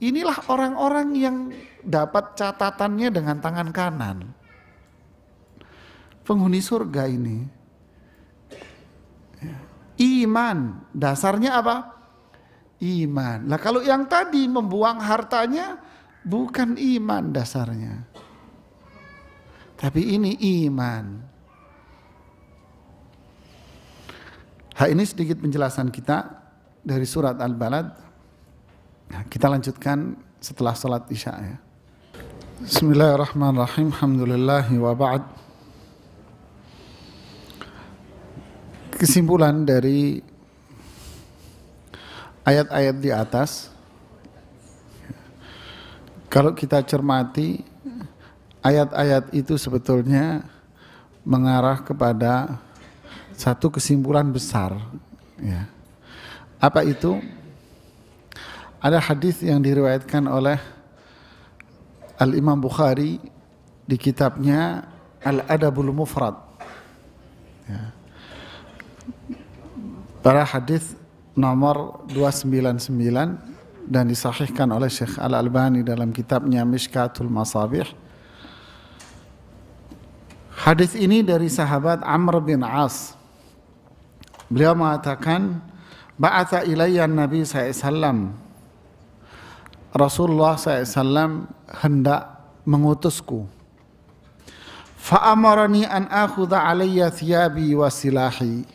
inilah orang-orang yang dapat catatannya dengan tangan kanan. Penghuni surga ini. Iman, dasarnya apa? Iman. Lah kalau yang tadi membuang hartanya bukan iman dasarnya. Tapi ini iman. Hal ini sedikit penjelasan kita dari surat Al-Balad. Nah, kita lanjutkan setelah sholat isya ya. Bismillahirrahmanirrahim. Alhamdulillahi wa ba'd. Kesimpulan dari ayat-ayat di atas kalau kita cermati ayat-ayat itu sebetulnya mengarah kepada satu kesimpulan besar ya. Apa itu? Ada hadis yang diriwayatkan oleh Al Imam Bukhari di kitabnya Al Adabul Mufrad. Ya. Para hadis nomor 299 dan disahihkan oleh Syekh Al Albani dalam kitabnya Mishkatul Masabih. Hadis ini dari sahabat Amr bin As Beliau mengatakan, Ba'atha ilayya Nabi SAW. Rasulullah SAW hendak mengutusku. Fa'amarani an akhudha alayya thiyabi wa silahi.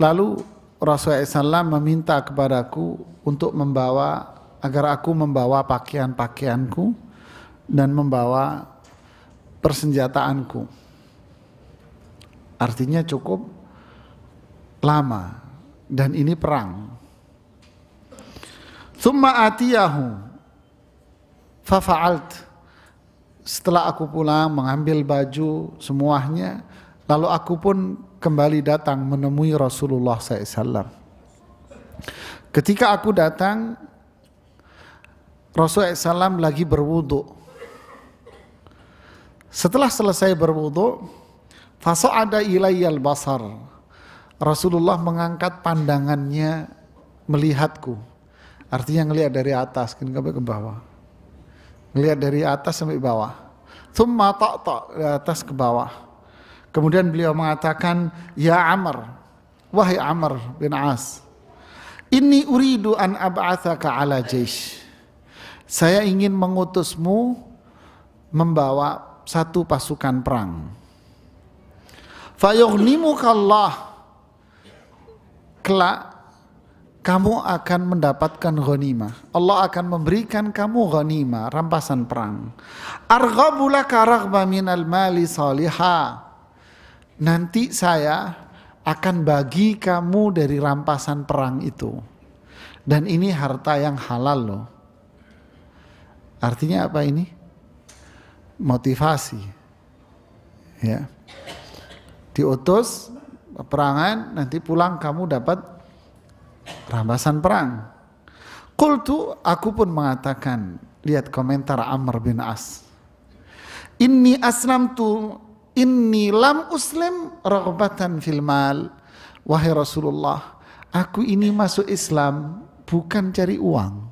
Lalu Rasulullah SAW meminta kepadaku untuk membawa agar aku membawa pakaian-pakaianku dan membawa persenjataanku. Artinya cukup lama dan ini perang. Thumma atiyahu fafa'alt. Setelah aku pulang mengambil baju semuanya, lalu aku pun kembali datang menemui Rasulullah SAW. Ketika aku datang, Rasulullah SAW lagi berwudu. Setelah selesai berwudu, ada ilayyal basar Rasulullah mengangkat pandangannya melihatku. Artinya ngelihat dari atas, kan sampai ke bawah. Ngelihat dari atas sampai bawah. Thumma tak dari atas ke bawah. Kemudian beliau mengatakan, Ya Amr, wahai Amr bin As, ini uridu an ab'athaka ala jaish. Saya ingin mengutusmu membawa satu pasukan perang. Fayughnimuka Allah kelak kamu akan mendapatkan ghanimah. Allah akan memberikan kamu ghanimah, rampasan perang. Arghabulaka raghba minal mali salihah. Nanti saya akan bagi kamu dari rampasan perang itu. Dan ini harta yang halal loh. Artinya apa ini? Motivasi. Ya. Diutus peperangan nanti pulang kamu dapat rampasan perang. Kultu aku pun mengatakan lihat komentar Amr bin As. Inni aslam tu inni lam uslim raghbatan fil mal. Wahai Rasulullah, aku ini masuk Islam bukan cari uang.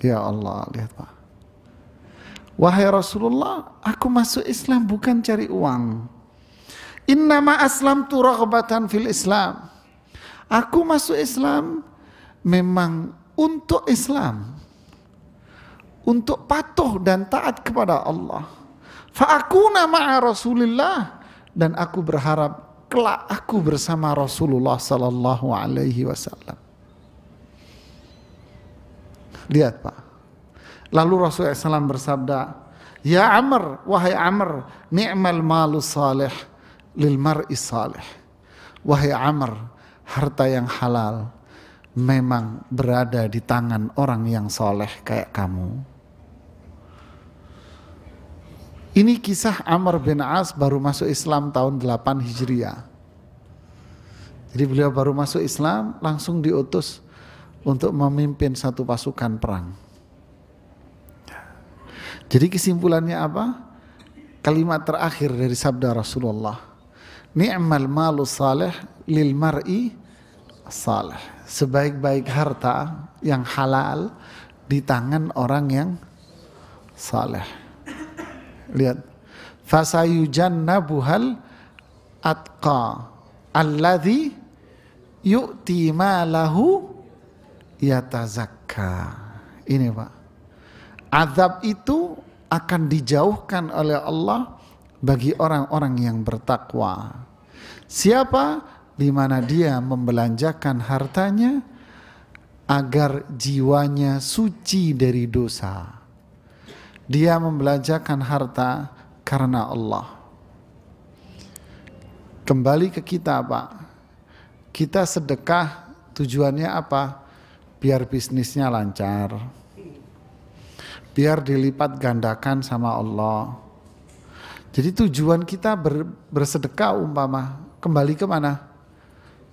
Ya Allah, lihat Pak. Wahai Rasulullah, aku masuk Islam bukan cari uang. Innama aslam tu raghbatan fil Islam. Aku masuk Islam memang untuk Islam. Untuk patuh dan taat kepada Allah. Fa'akuna ma'a Rasulillah. Dan aku berharap kelak aku bersama Rasulullah sallallahu alaihi wasallam. Lihat Pak. Lalu Rasulullah SAW bersabda, Ya Amr, wahai Amr, ni'mal malu salih lil mar'i salih. Wahai Amr, harta yang halal memang berada di tangan orang yang soleh kayak kamu. Ini kisah Amr bin As baru masuk Islam tahun 8 Hijriah. Jadi beliau baru masuk Islam langsung diutus untuk memimpin satu pasukan perang. Jadi kesimpulannya apa? Kalimat terakhir dari sabda Rasulullah ni'mal malu salih lil mar'i saleh. Sebaik-baik harta yang halal di tangan orang yang saleh. Lihat. Fasayujannabuhal atqa alladhi yu'ti malahu yatazakka. Ini Pak. Azab itu akan dijauhkan oleh Allah bagi orang-orang yang bertakwa. Siapa di mana dia membelanjakan hartanya agar jiwanya suci dari dosa. Dia membelanjakan harta karena Allah. Kembali ke kita, Pak. Kita sedekah tujuannya apa? Biar bisnisnya lancar. Biar dilipat gandakan sama Allah. Jadi tujuan kita ber, bersedekah umpama kembali ke mana?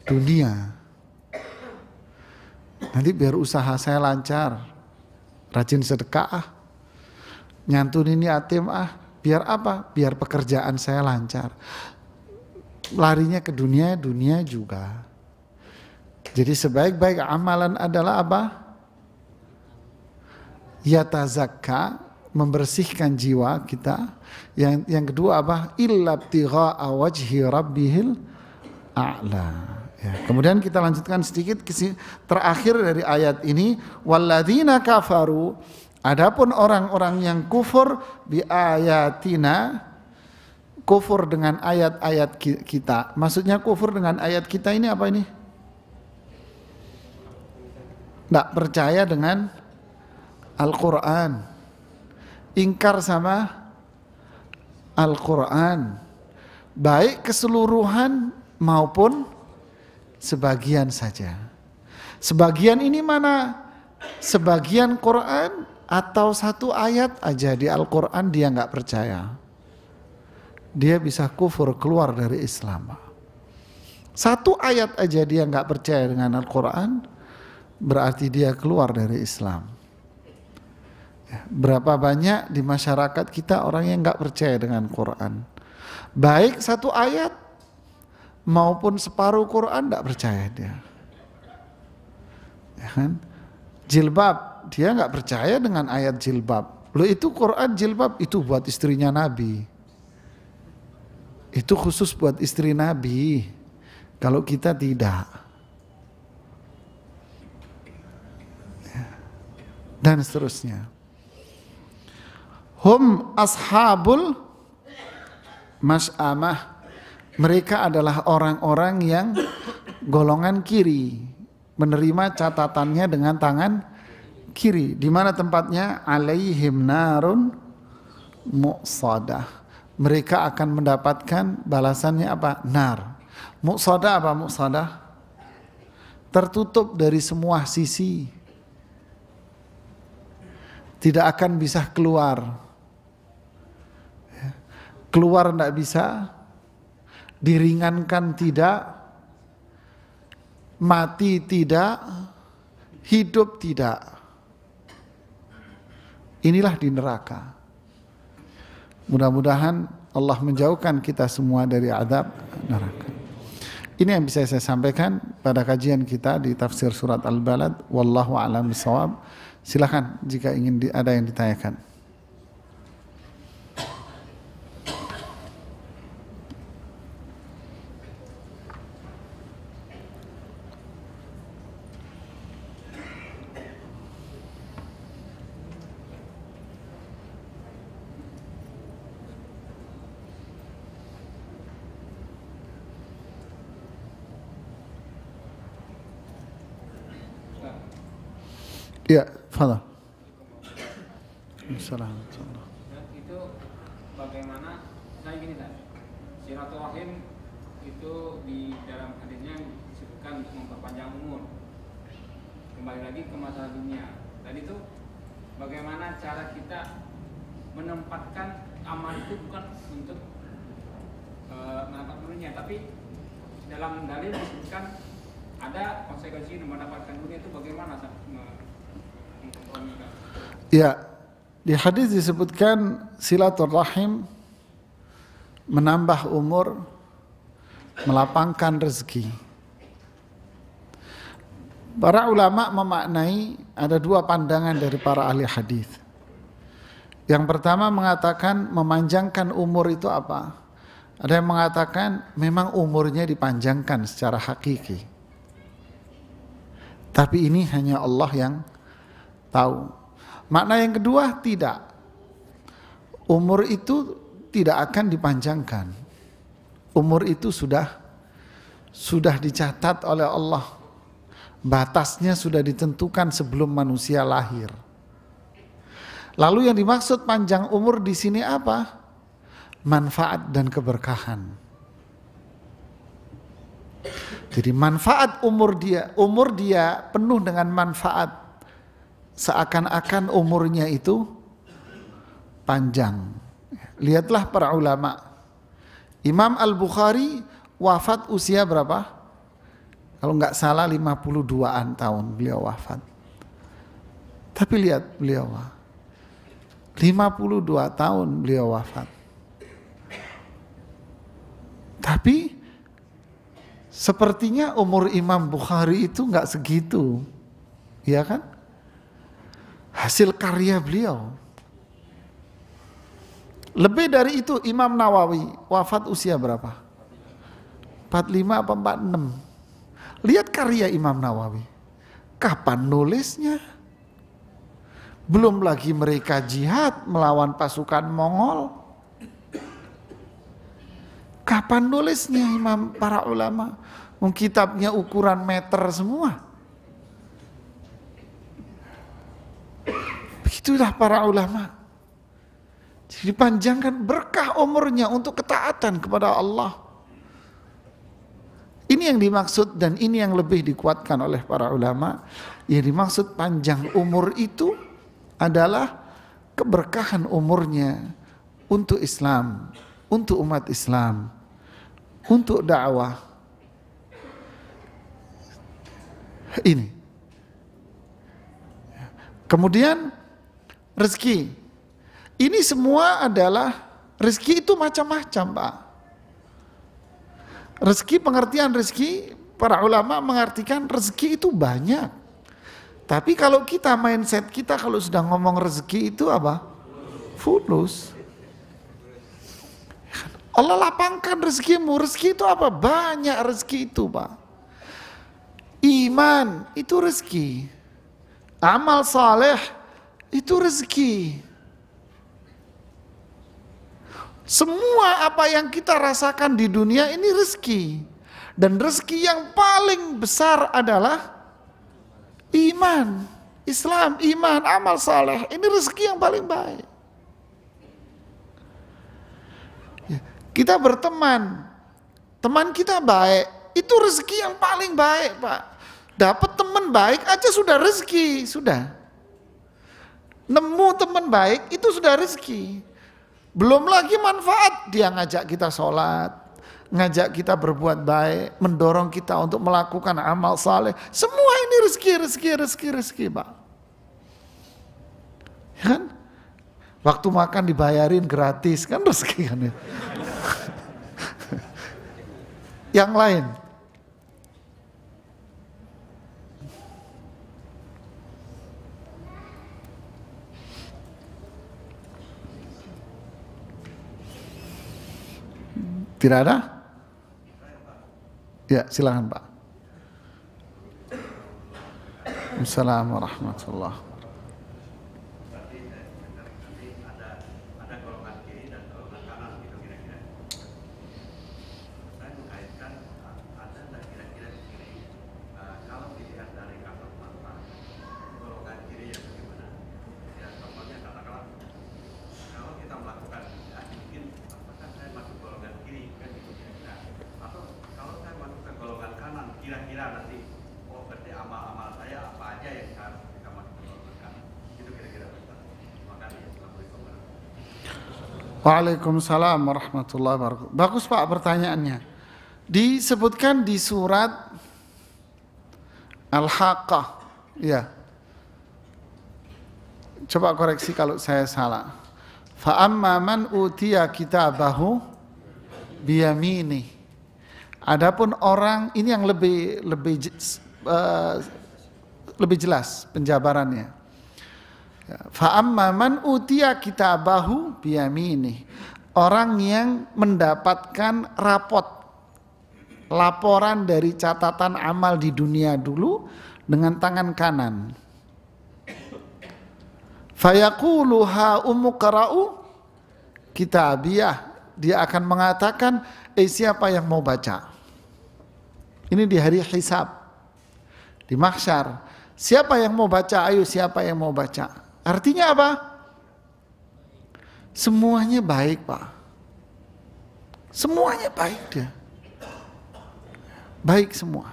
Dunia. Nanti biar usaha saya lancar. Rajin sedekah ah. Nyantun ini yatim ah. Biar apa? Biar pekerjaan saya lancar larinya ke dunia, dunia juga. Jadi sebaik-baik amalan adalah apa? Yatazakka, membersihkan jiwa kita. Yang yang kedua apa? Illa wajhi rabbihil a'la. Ya, kemudian kita lanjutkan sedikit terakhir dari ayat ini walladzina kafaru adapun orang-orang yang kufur bi ayatina kufur dengan ayat-ayat kita. Maksudnya kufur dengan ayat kita ini apa ini? Tidak percaya dengan Al-Quran. Ingkar sama Al-Quran. Baik keseluruhan maupun sebagian saja. Sebagian ini mana? Sebagian Quran atau satu ayat aja di Al-Quran dia nggak percaya dia bisa kufur keluar dari Islam. Satu ayat aja dia nggak percaya dengan Al-Quran, berarti dia keluar dari Islam. Berapa banyak di masyarakat kita orang yang nggak percaya dengan Quran, baik satu ayat maupun separuh Quran nggak percaya dia. Ya kan? Jilbab dia nggak percaya dengan ayat jilbab. Lo itu Quran jilbab itu buat istrinya Nabi. Itu khusus buat istri Nabi. Kalau kita tidak. Ya. Dan seterusnya. Hum ashabul mas'amah. Mereka adalah orang-orang yang golongan kiri. Menerima catatannya dengan tangan kiri. Di mana tempatnya? Alaihim narun muqsadah mereka akan mendapatkan balasannya apa? Nar. Muqsada apa muqsada? Tertutup dari semua sisi. Tidak akan bisa keluar. Keluar tidak bisa, diringankan tidak, mati tidak, hidup tidak. Inilah di neraka. Mudah-mudahan Allah menjauhkan kita semua dari adab neraka. Ini yang bisa saya sampaikan pada kajian kita di tafsir surat Al-Balad. Wallahu a'lam bishawab. Silakan jika ingin ada yang ditanyakan. Ya, fadal. Assalamualaikum. Itu bagaimana saya gini kan, silaturahim itu di dalam hadisnya disebutkan untuk memperpanjang umur. Kembali lagi ke masalah dunia. Tadi itu bagaimana cara kita menempatkan amal itu bukan untuk e, mendapat dunia, tapi dalam dalil disebutkan ada konsekuensi mendapatkan dunia itu bagaimana Ya, di hadis disebutkan silaturahim menambah umur, melapangkan rezeki. Para ulama memaknai ada dua pandangan dari para ahli hadis. Yang pertama mengatakan memanjangkan umur itu apa? Ada yang mengatakan memang umurnya dipanjangkan secara hakiki. Tapi ini hanya Allah yang tahu. Makna yang kedua tidak. Umur itu tidak akan dipanjangkan. Umur itu sudah sudah dicatat oleh Allah. Batasnya sudah ditentukan sebelum manusia lahir. Lalu yang dimaksud panjang umur di sini apa? Manfaat dan keberkahan. Jadi manfaat umur dia, umur dia penuh dengan manfaat. Seakan-akan umurnya itu panjang. Lihatlah para ulama. Imam Al-Bukhari wafat usia berapa? Kalau nggak salah 52-an tahun beliau wafat. Tapi lihat beliau 52 tahun beliau wafat. Tapi Sepertinya umur Imam Bukhari itu nggak segitu, ya kan? Hasil karya beliau. Lebih dari itu Imam Nawawi wafat usia berapa? 45 apa 46? Lihat karya Imam Nawawi. Kapan nulisnya? Belum lagi mereka jihad melawan pasukan Mongol. Kapan nulisnya imam para ulama? Kitabnya ukuran meter semua. Begitulah para ulama. Jadi panjangkan berkah umurnya untuk ketaatan kepada Allah. Ini yang dimaksud dan ini yang lebih dikuatkan oleh para ulama. Yang dimaksud panjang umur itu adalah keberkahan umurnya untuk Islam, untuk umat Islam, untuk dakwah ini. Kemudian rezeki. Ini semua adalah rezeki itu macam-macam, Pak. Rezeki pengertian rezeki para ulama mengartikan rezeki itu banyak. Tapi kalau kita mindset kita kalau sudah ngomong rezeki itu apa? Fulus. Allah lapangkan rezekimu. Rezeki itu apa? Banyak rezeki itu, Pak. Iman itu rezeki. Amal saleh itu rezeki. Semua apa yang kita rasakan di dunia ini rezeki. Dan rezeki yang paling besar adalah iman. Islam, iman, amal saleh. Ini rezeki yang paling baik. Ya, kita berteman. Teman kita baik. Itu rezeki yang paling baik, Pak. Dapat teman baik aja sudah rezeki, sudah. Nemu teman baik itu sudah rezeki. Belum lagi manfaat dia ngajak kita sholat, ngajak kita berbuat baik, mendorong kita untuk melakukan amal saleh. Semua ini rezeki, rezeki, rezeki, rezeki, Pak. Ya kan? Waktu makan dibayarin gratis kan rezeki kan ya. Yang lain, Tidak ada? Ya, silakan Pak. Assalamualaikum warahmatullahi Waalaikumsalam warahmatullahi wabarakatuh. Bagus Pak pertanyaannya. Disebutkan di surat Al-Haqqah. Ya. Coba koreksi kalau saya salah. Fa'amma man utiya kitabahu biyamini. Adapun orang ini yang lebih lebih uh, lebih jelas penjabarannya. Fa'amma man utia kitabahu biyamini. Orang yang mendapatkan rapot laporan dari catatan amal di dunia dulu dengan tangan kanan. Fayaqulu ha umuqra'u kitabiyah. Dia akan mengatakan, "Eh siapa yang mau baca?" Ini di hari hisab. Di mahsyar. Siapa yang mau baca? Ayo siapa yang mau baca? Artinya apa? Semuanya baik, Pak. Semuanya baik dia. Baik semua.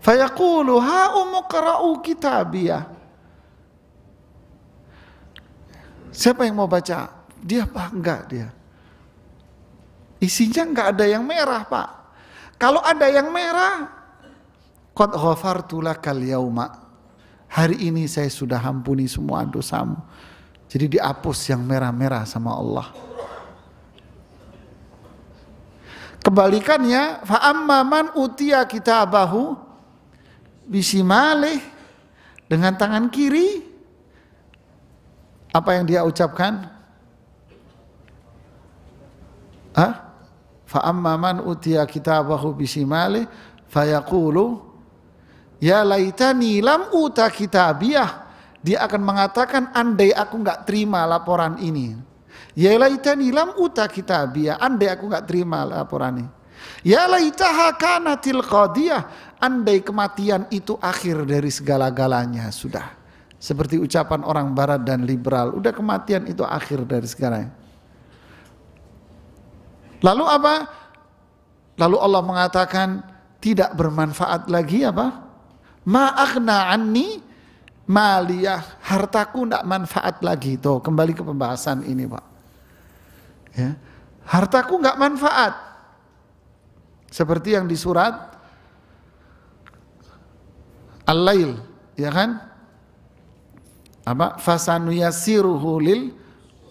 Fayaqulu ha umuqra'u kitabiyah. Siapa yang mau baca? Dia apa? Enggak dia. Isinya enggak ada yang merah, Pak. Kalau ada yang merah, qad ghafartu lakal yauma. Hari ini saya sudah ampuni semua dosamu. Jadi dihapus yang merah-merah sama Allah. Kebalikannya, fa'amma man utia kitabahu bisimalih dengan tangan kiri apa yang dia ucapkan? Hah? Fa'amma man utia kitabahu bisimalih fayaqulu ya laitani lam uta kitabiyah dia akan mengatakan andai aku nggak terima laporan ini Ya laitani lam uta kitabiyah. Andai aku nggak terima laporan ini. Ya laitaha kanatil qadiyah. Andai kematian itu akhir dari segala-galanya. Sudah. Seperti ucapan orang barat dan liberal. Udah kematian itu akhir dari segalanya. Lalu apa? Lalu Allah mengatakan tidak bermanfaat lagi apa? Ma'akhna anni maliyah. Hartaku tidak manfaat lagi. Tuh kembali ke pembahasan ini Pak. Ya. Hartaku nggak manfaat. Seperti yang di surat Al-Lail, ya kan? Apa? Fasanu yasiruhu lil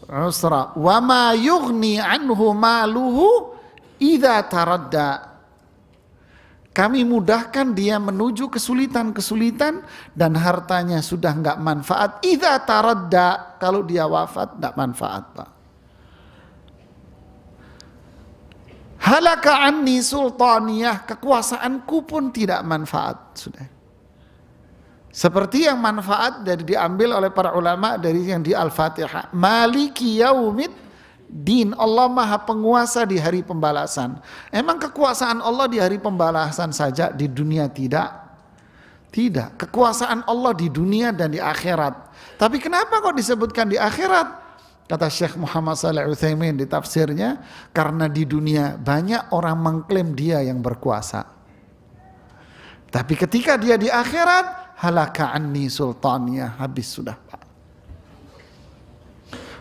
usra wa ma yughni anhu maluhu idza taradda. Kami mudahkan dia menuju kesulitan-kesulitan dan hartanya sudah nggak manfaat. Idza taradda kalau dia wafat nggak manfaat, Pak. Halaka anni sultaniyah, kekuasaanku pun tidak manfaat. Sudah. Seperti yang manfaat dari diambil oleh para ulama dari yang di Al-Fatihah. Maliki yaumid din. Allah maha penguasa di hari pembalasan. Emang kekuasaan Allah di hari pembalasan saja di dunia tidak? Tidak. Kekuasaan Allah di dunia dan di akhirat. Tapi kenapa kok disebutkan di akhirat? Kata Syekh Muhammad Saleh Utsaimin di tafsirnya, karena di dunia banyak orang mengklaim dia yang berkuasa. Tapi ketika dia di akhirat, halaka anni sultannya habis sudah Pak.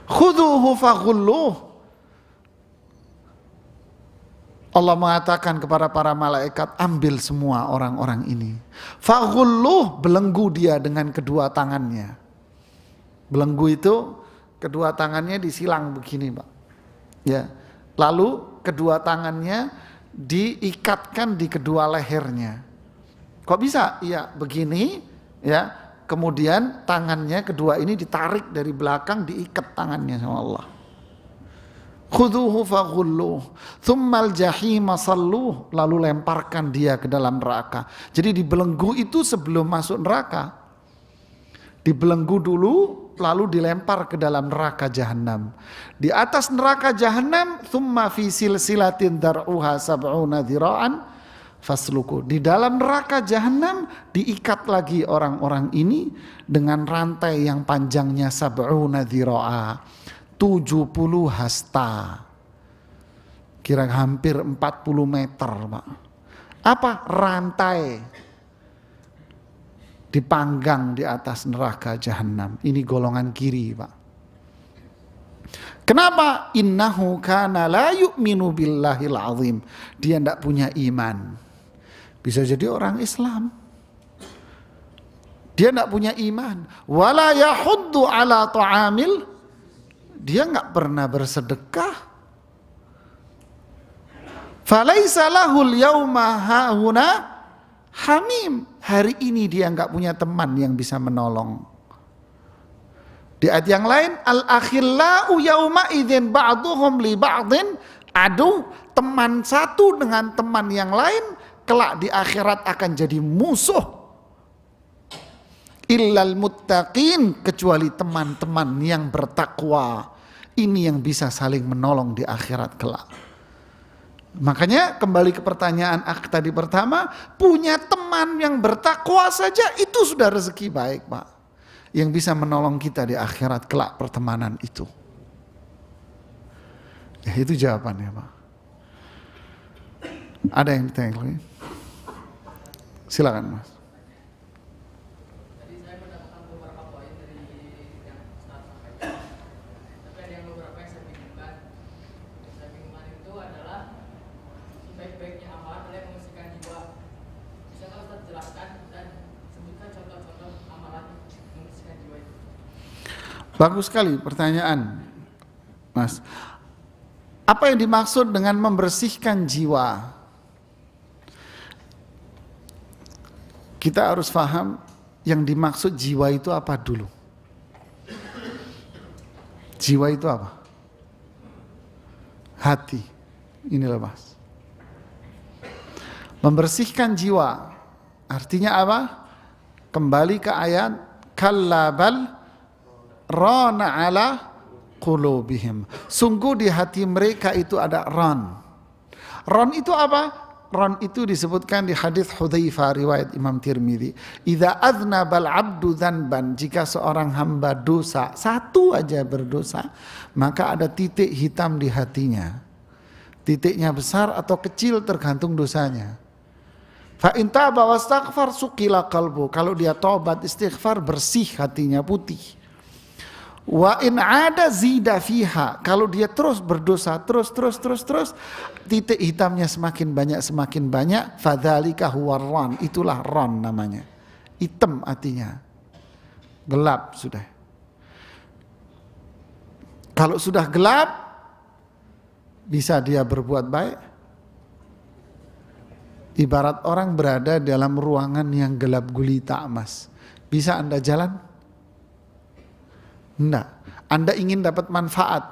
Khuduhu faghulluh. Allah mengatakan kepada para malaikat, ambil semua orang-orang ini. Faghulluh, belenggu dia dengan kedua tangannya. Belenggu itu kedua tangannya disilang begini, Pak. Ya. Lalu kedua tangannya diikatkan di kedua lehernya. Kok bisa? Iya, begini, ya. Kemudian tangannya kedua ini ditarik dari belakang, diikat tangannya sama Allah. Khuduhu faghulluh, thummal jahima salluh, lalu lemparkan dia ke dalam neraka. Jadi dibelenggu itu sebelum masuk neraka. Dibelenggu dulu, lalu dilempar ke dalam neraka jahanam. Di atas neraka jahanam, thumma fi silsilatin dar'uha sab'una dhira'an fasluku. Di dalam neraka jahanam diikat lagi orang-orang ini dengan rantai yang panjangnya sab'una dhira'a. 70 hasta. Kira hampir 40 meter, Pak. Apa? Rantai dipanggang di atas neraka jahanam. Ini golongan kiri, Pak. Kenapa? Innahu kana la yu'minu billahil azim. Dia tidak punya iman. Bisa jadi orang Islam. Dia tidak punya iman. Wala yahuddu ala ta'amil. Dia nggak pernah bersedekah. Falaisa lahul yauma hauna Hamim, hari ini dia nggak punya teman yang bisa menolong. Di ayat yang lain, al-akhillau yauma idzin ba'duhum li ba'din adu, teman satu dengan teman yang lain kelak di akhirat akan jadi musuh. Illal muttaqin kecuali teman-teman yang bertakwa. Ini yang bisa saling menolong di akhirat kelak. Makanya kembali ke pertanyaan ak tadi pertama, punya teman yang bertakwa saja itu sudah rezeki baik, Pak yang bisa menolong kita di akhirat kelak pertemanan itu. Ya itu jawabannya Pak. Ada yang ditanya lagi? Silakan Mas. Bagus sekali pertanyaan, Mas. Apa yang dimaksud dengan membersihkan jiwa? Kita harus paham yang dimaksud jiwa itu apa dulu. Jiwa itu apa? Hati. Inilah Mas. Membersihkan jiwa artinya apa? Kembali ke ayat kallabal rana ala qulubihim. Sungguh di hati mereka itu ada ran. Ran itu apa? Ran itu disebutkan di hadis Hudzaifah riwayat Imam Tirmidzi. Idza adznabal abdu dzanban, jika seorang hamba dosa, satu aja berdosa, maka ada titik hitam di hatinya. Titiknya besar atau kecil tergantung dosanya. Fa inta bawa wastaghfar sukila kalbu. Kalau dia tobat istighfar bersih hatinya putih. Wa in ada zida fiha. Kalau dia terus berdosa, terus, terus, terus, terus. Titik hitamnya semakin banyak, semakin banyak. Fadhalika huwa ran. Itulah ran namanya. Hitam artinya. Gelap sudah. Kalau sudah gelap, bisa dia berbuat baik. Ibarat orang berada dalam ruangan yang gelap gulita mas. Bisa anda jalan? Enggak. Anda ingin dapat manfaat.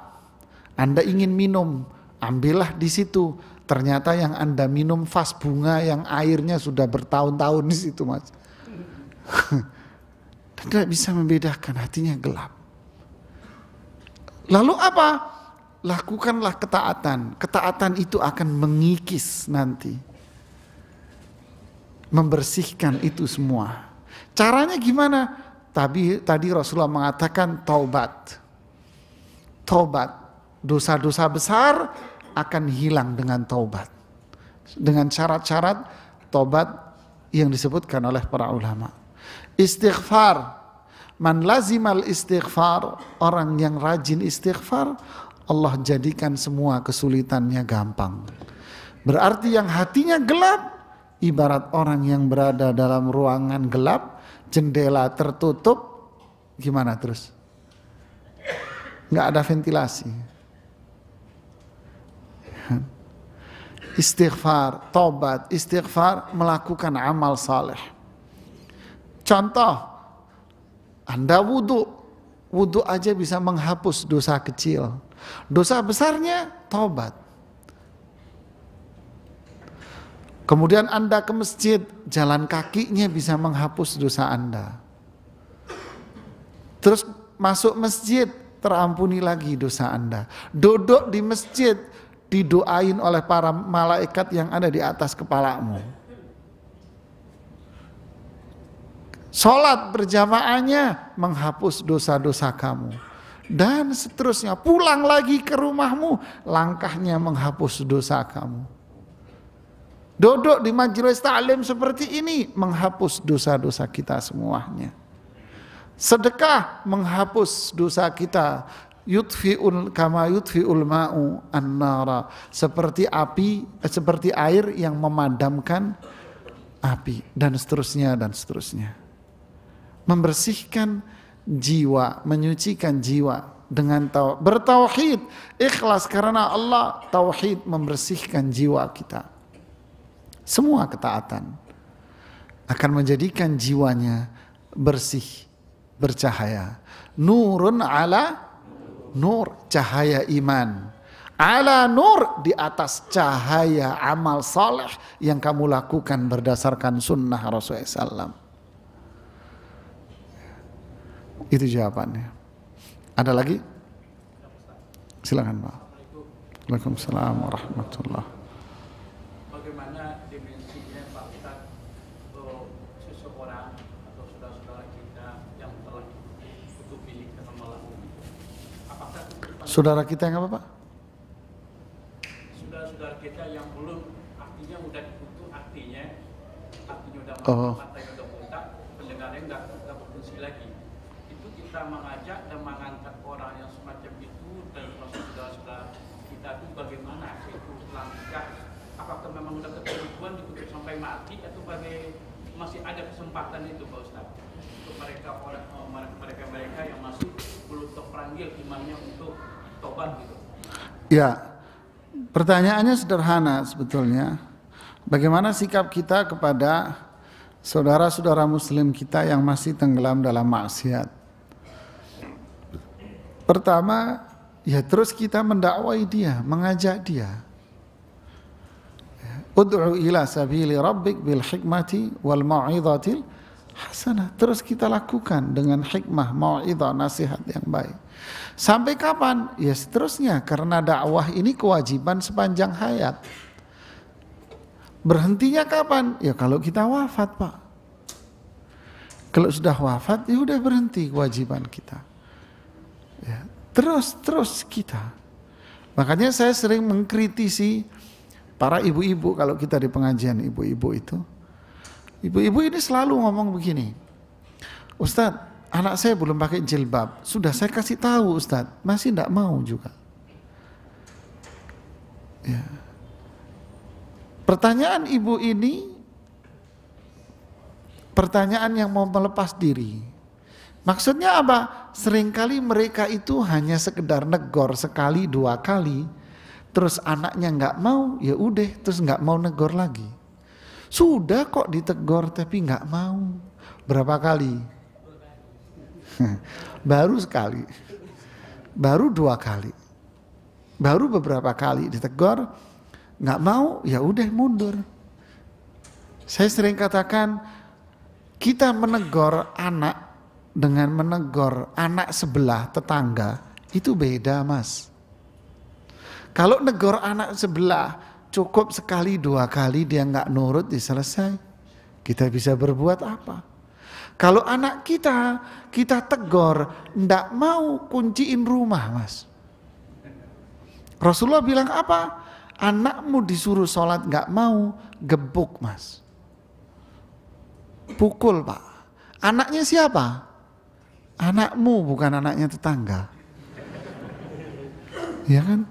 Anda ingin minum, ambillah di situ. Ternyata yang Anda minum vas bunga yang airnya sudah bertahun-tahun di situ, Mas. Tidak bisa membedakan, hatinya gelap. Lalu apa? Lakukanlah ketaatan. Ketaatan itu akan mengikis nanti. Membersihkan itu semua. Caranya gimana? Tapi tadi Rasulullah mengatakan taubat. Taubat. Dosa-dosa besar akan hilang dengan taubat. Dengan syarat-syarat taubat yang disebutkan oleh para ulama. Istighfar. Man lazimal istighfar. Orang yang rajin istighfar. Allah jadikan semua kesulitannya gampang. Berarti yang hatinya gelap. Ibarat orang yang berada dalam ruangan gelap jendela tertutup, gimana terus? Nggak ada ventilasi. Istighfar, tobat, istighfar, melakukan amal saleh. Contoh, Anda wudhu, wudhu aja bisa menghapus dosa kecil. Dosa besarnya tobat. Kemudian Anda ke masjid, jalan kakinya bisa menghapus dosa Anda. Terus masuk masjid, terampuni lagi dosa Anda. Duduk di masjid, didoain oleh para malaikat yang ada di atas kepalamu. Sholat berjamaahnya menghapus dosa-dosa kamu. Dan seterusnya, pulang lagi ke rumahmu, langkahnya menghapus dosa kamu. Duduk di majelis taklim seperti ini menghapus dosa-dosa kita semuanya. Sedekah menghapus dosa kita. Yutfiul kama yutfiul ma'u annara seperti api eh, seperti air yang memadamkan api dan seterusnya dan seterusnya. Membersihkan jiwa, menyucikan jiwa dengan tahu bertauhid, ikhlas karena Allah, tauhid membersihkan jiwa kita. Semua ketaatan. akan menjadikan jiwanya bersih, bercahaya. Nurun ala nur, cahaya iman. Ala nur di atas cahaya amal soleh yang kamu lakukan berdasarkan sunnah Rasulullah SAW. Itu jawabannya. Ada lagi? Silakan Pak. Waalaikumsalam warahmatullahi Bagaimana dimensinya Pak Ustaz untuk seseorang atau saudara-saudara kita yang telah tutup bilik dengan melakukan Apakah Saudara kita yang apa Pak? saudara-saudara kita yang belum artinya udah dikutuk artinya artinya udah Oh. masuk matanya udah buta pendengarannya nggak nggak berfungsi lagi itu kita mengajak dan mengangkat orang yang semacam itu dan termasuk saudara-saudara kita itu bagaimana itu langkah apakah memang udah ketentuan dikutuk sampai mati atau bagai masih ada kesempatan itu Pak Ustaz untuk mereka orang mereka mereka yang masih belum terpanggil imannya untuk tobat gitu Ya, pertanyaannya sederhana sebetulnya. Bagaimana sikap kita kepada saudara-saudara muslim kita yang masih tenggelam dalam maksiat? Pertama, ya terus kita mendakwai dia, mengajak dia. Ud'u ila sabili rabbik bil hikmati wal mau'izatil hasanah. Terus kita lakukan dengan hikmah, mau'izah, nasihat yang baik. Sampai kapan? Ya seterusnya karena dakwah ini kewajiban sepanjang hayat. Berhentinya kapan? Ya kalau kita wafat, Pak. Kalau sudah wafat, ya udah berhenti kewajiban kita. Ya, terus terus kita. Makanya saya sering mengkritisi para ibu-ibu kalau kita di pengajian ibu-ibu itu. Ibu-ibu ini selalu ngomong begini. Ustadz, anak saya belum pakai jilbab. Sudah saya kasih tahu Ustadz, masih tidak mau juga. Ya. Pertanyaan ibu ini pertanyaan yang mau melepas diri. Maksudnya apa? Seringkali mereka itu hanya sekedar negor sekali dua kali, terus anaknya nggak mau, ya udah, terus nggak mau negor lagi. Sudah kok ditegor tapi nggak mau. Berapa kali? Baru sekali. Baru dua kali. Baru beberapa kali ditegor, nggak mau, ya udah mundur. Saya sering katakan kita menegur anak dengan menegur anak sebelah tetangga itu beda mas. Kalau negor anak sebelah cukup sekali dua kali dia nggak nurut diselesai. Kita bisa berbuat apa? Kalau anak kita kita tegur ndak mau kunciin rumah mas. Rasulullah bilang apa? Anakmu disuruh sholat nggak mau gebuk mas. Pukul pak. Anaknya siapa? Anakmu bukan anaknya tetangga. Ya kan?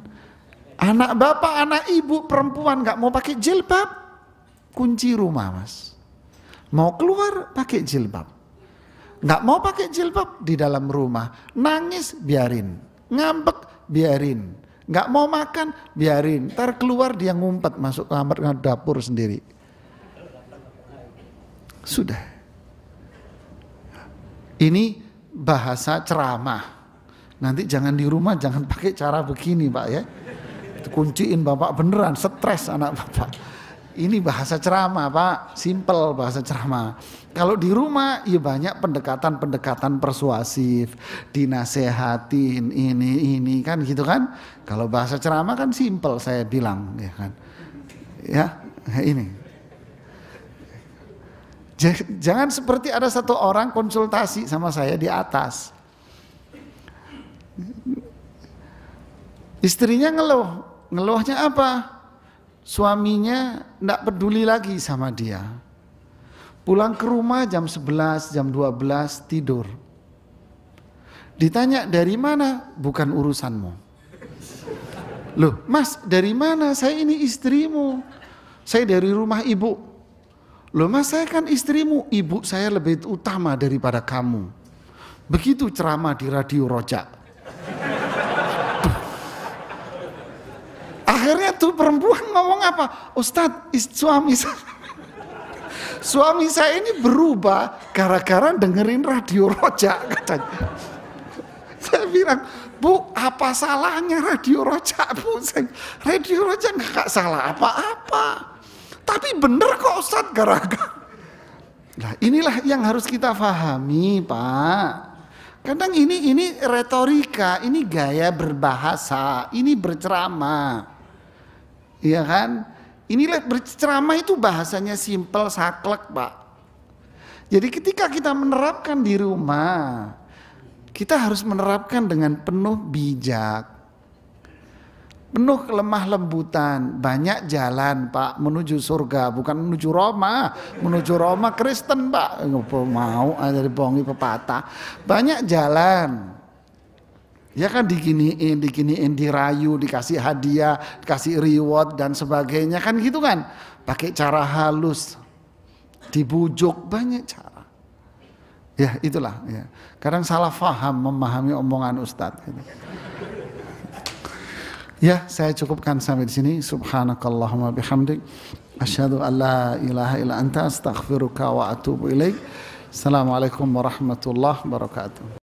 Anak bapak, anak ibu perempuan nggak mau pakai jilbab, kunci rumah mas. Mau keluar pakai jilbab, nggak mau pakai jilbab di dalam rumah, nangis biarin, ngambek biarin, nggak mau makan biarin, ntar keluar dia ngumpet masuk kamar ke dapur sendiri. Sudah. Ini bahasa ceramah. Nanti jangan di rumah jangan pakai cara begini pak ya. Kunciin bapak beneran stres anak bapak. Ini bahasa ceramah pak, simple bahasa ceramah. Kalau di rumah ya banyak pendekatan-pendekatan persuasif, dinasehatin ini ini kan gitu kan. Kalau bahasa ceramah kan simple saya bilang ya kan. Ya ini. Jangan seperti ada satu orang konsultasi sama saya di atas. Istrinya ngeluh, ngeluhnya apa? Suaminya tidak peduli lagi sama dia. Pulang ke rumah jam 11, jam 12 tidur. Ditanya dari mana? Bukan urusanmu. Loh, Mas, dari mana? Saya ini istrimu. Saya dari rumah ibu. Loh, Mas, saya kan istrimu. Ibu saya lebih utama daripada kamu. Begitu ceramah di radio Rojak. Akhirnya tuh perempuan ngomong apa? Ustadz, suami saya, suami saya ini berubah gara-gara dengerin radio rojak katanya. Saya bilang, Bu, apa salahnya radio rojak, Bu? Saya, radio rojak nggak salah apa-apa. Tapi bener kok Ustadz gara-gara. Nah inilah yang harus kita pahami Pak. Kadang ini ini retorika, ini gaya berbahasa, ini berceramah. Iya kan? Inilah berceramah itu bahasanya simple, saklek, Pak. Jadi ketika kita menerapkan di rumah, kita harus menerapkan dengan penuh bijak. Penuh kelemah lembutan, banyak jalan Pak menuju surga, bukan menuju Roma, menuju Roma Kristen Pak, mau ada dibongi pepatah. Banyak jalan, Ya kan diginiin, diginiin, dirayu, dikasih hadiah, dikasih reward dan sebagainya kan gitu kan. Pakai cara halus, dibujuk banyak cara. Ya itulah. Ya. Kadang salah faham memahami omongan Ustadz. Gitu. Ya saya cukupkan sampai di sini. Subhanakallahumma bihamdik. Asyhadu an la ilaha illa anta astaghfiruka wa atubu ilaik. Assalamualaikum warahmatullahi wabarakatuh.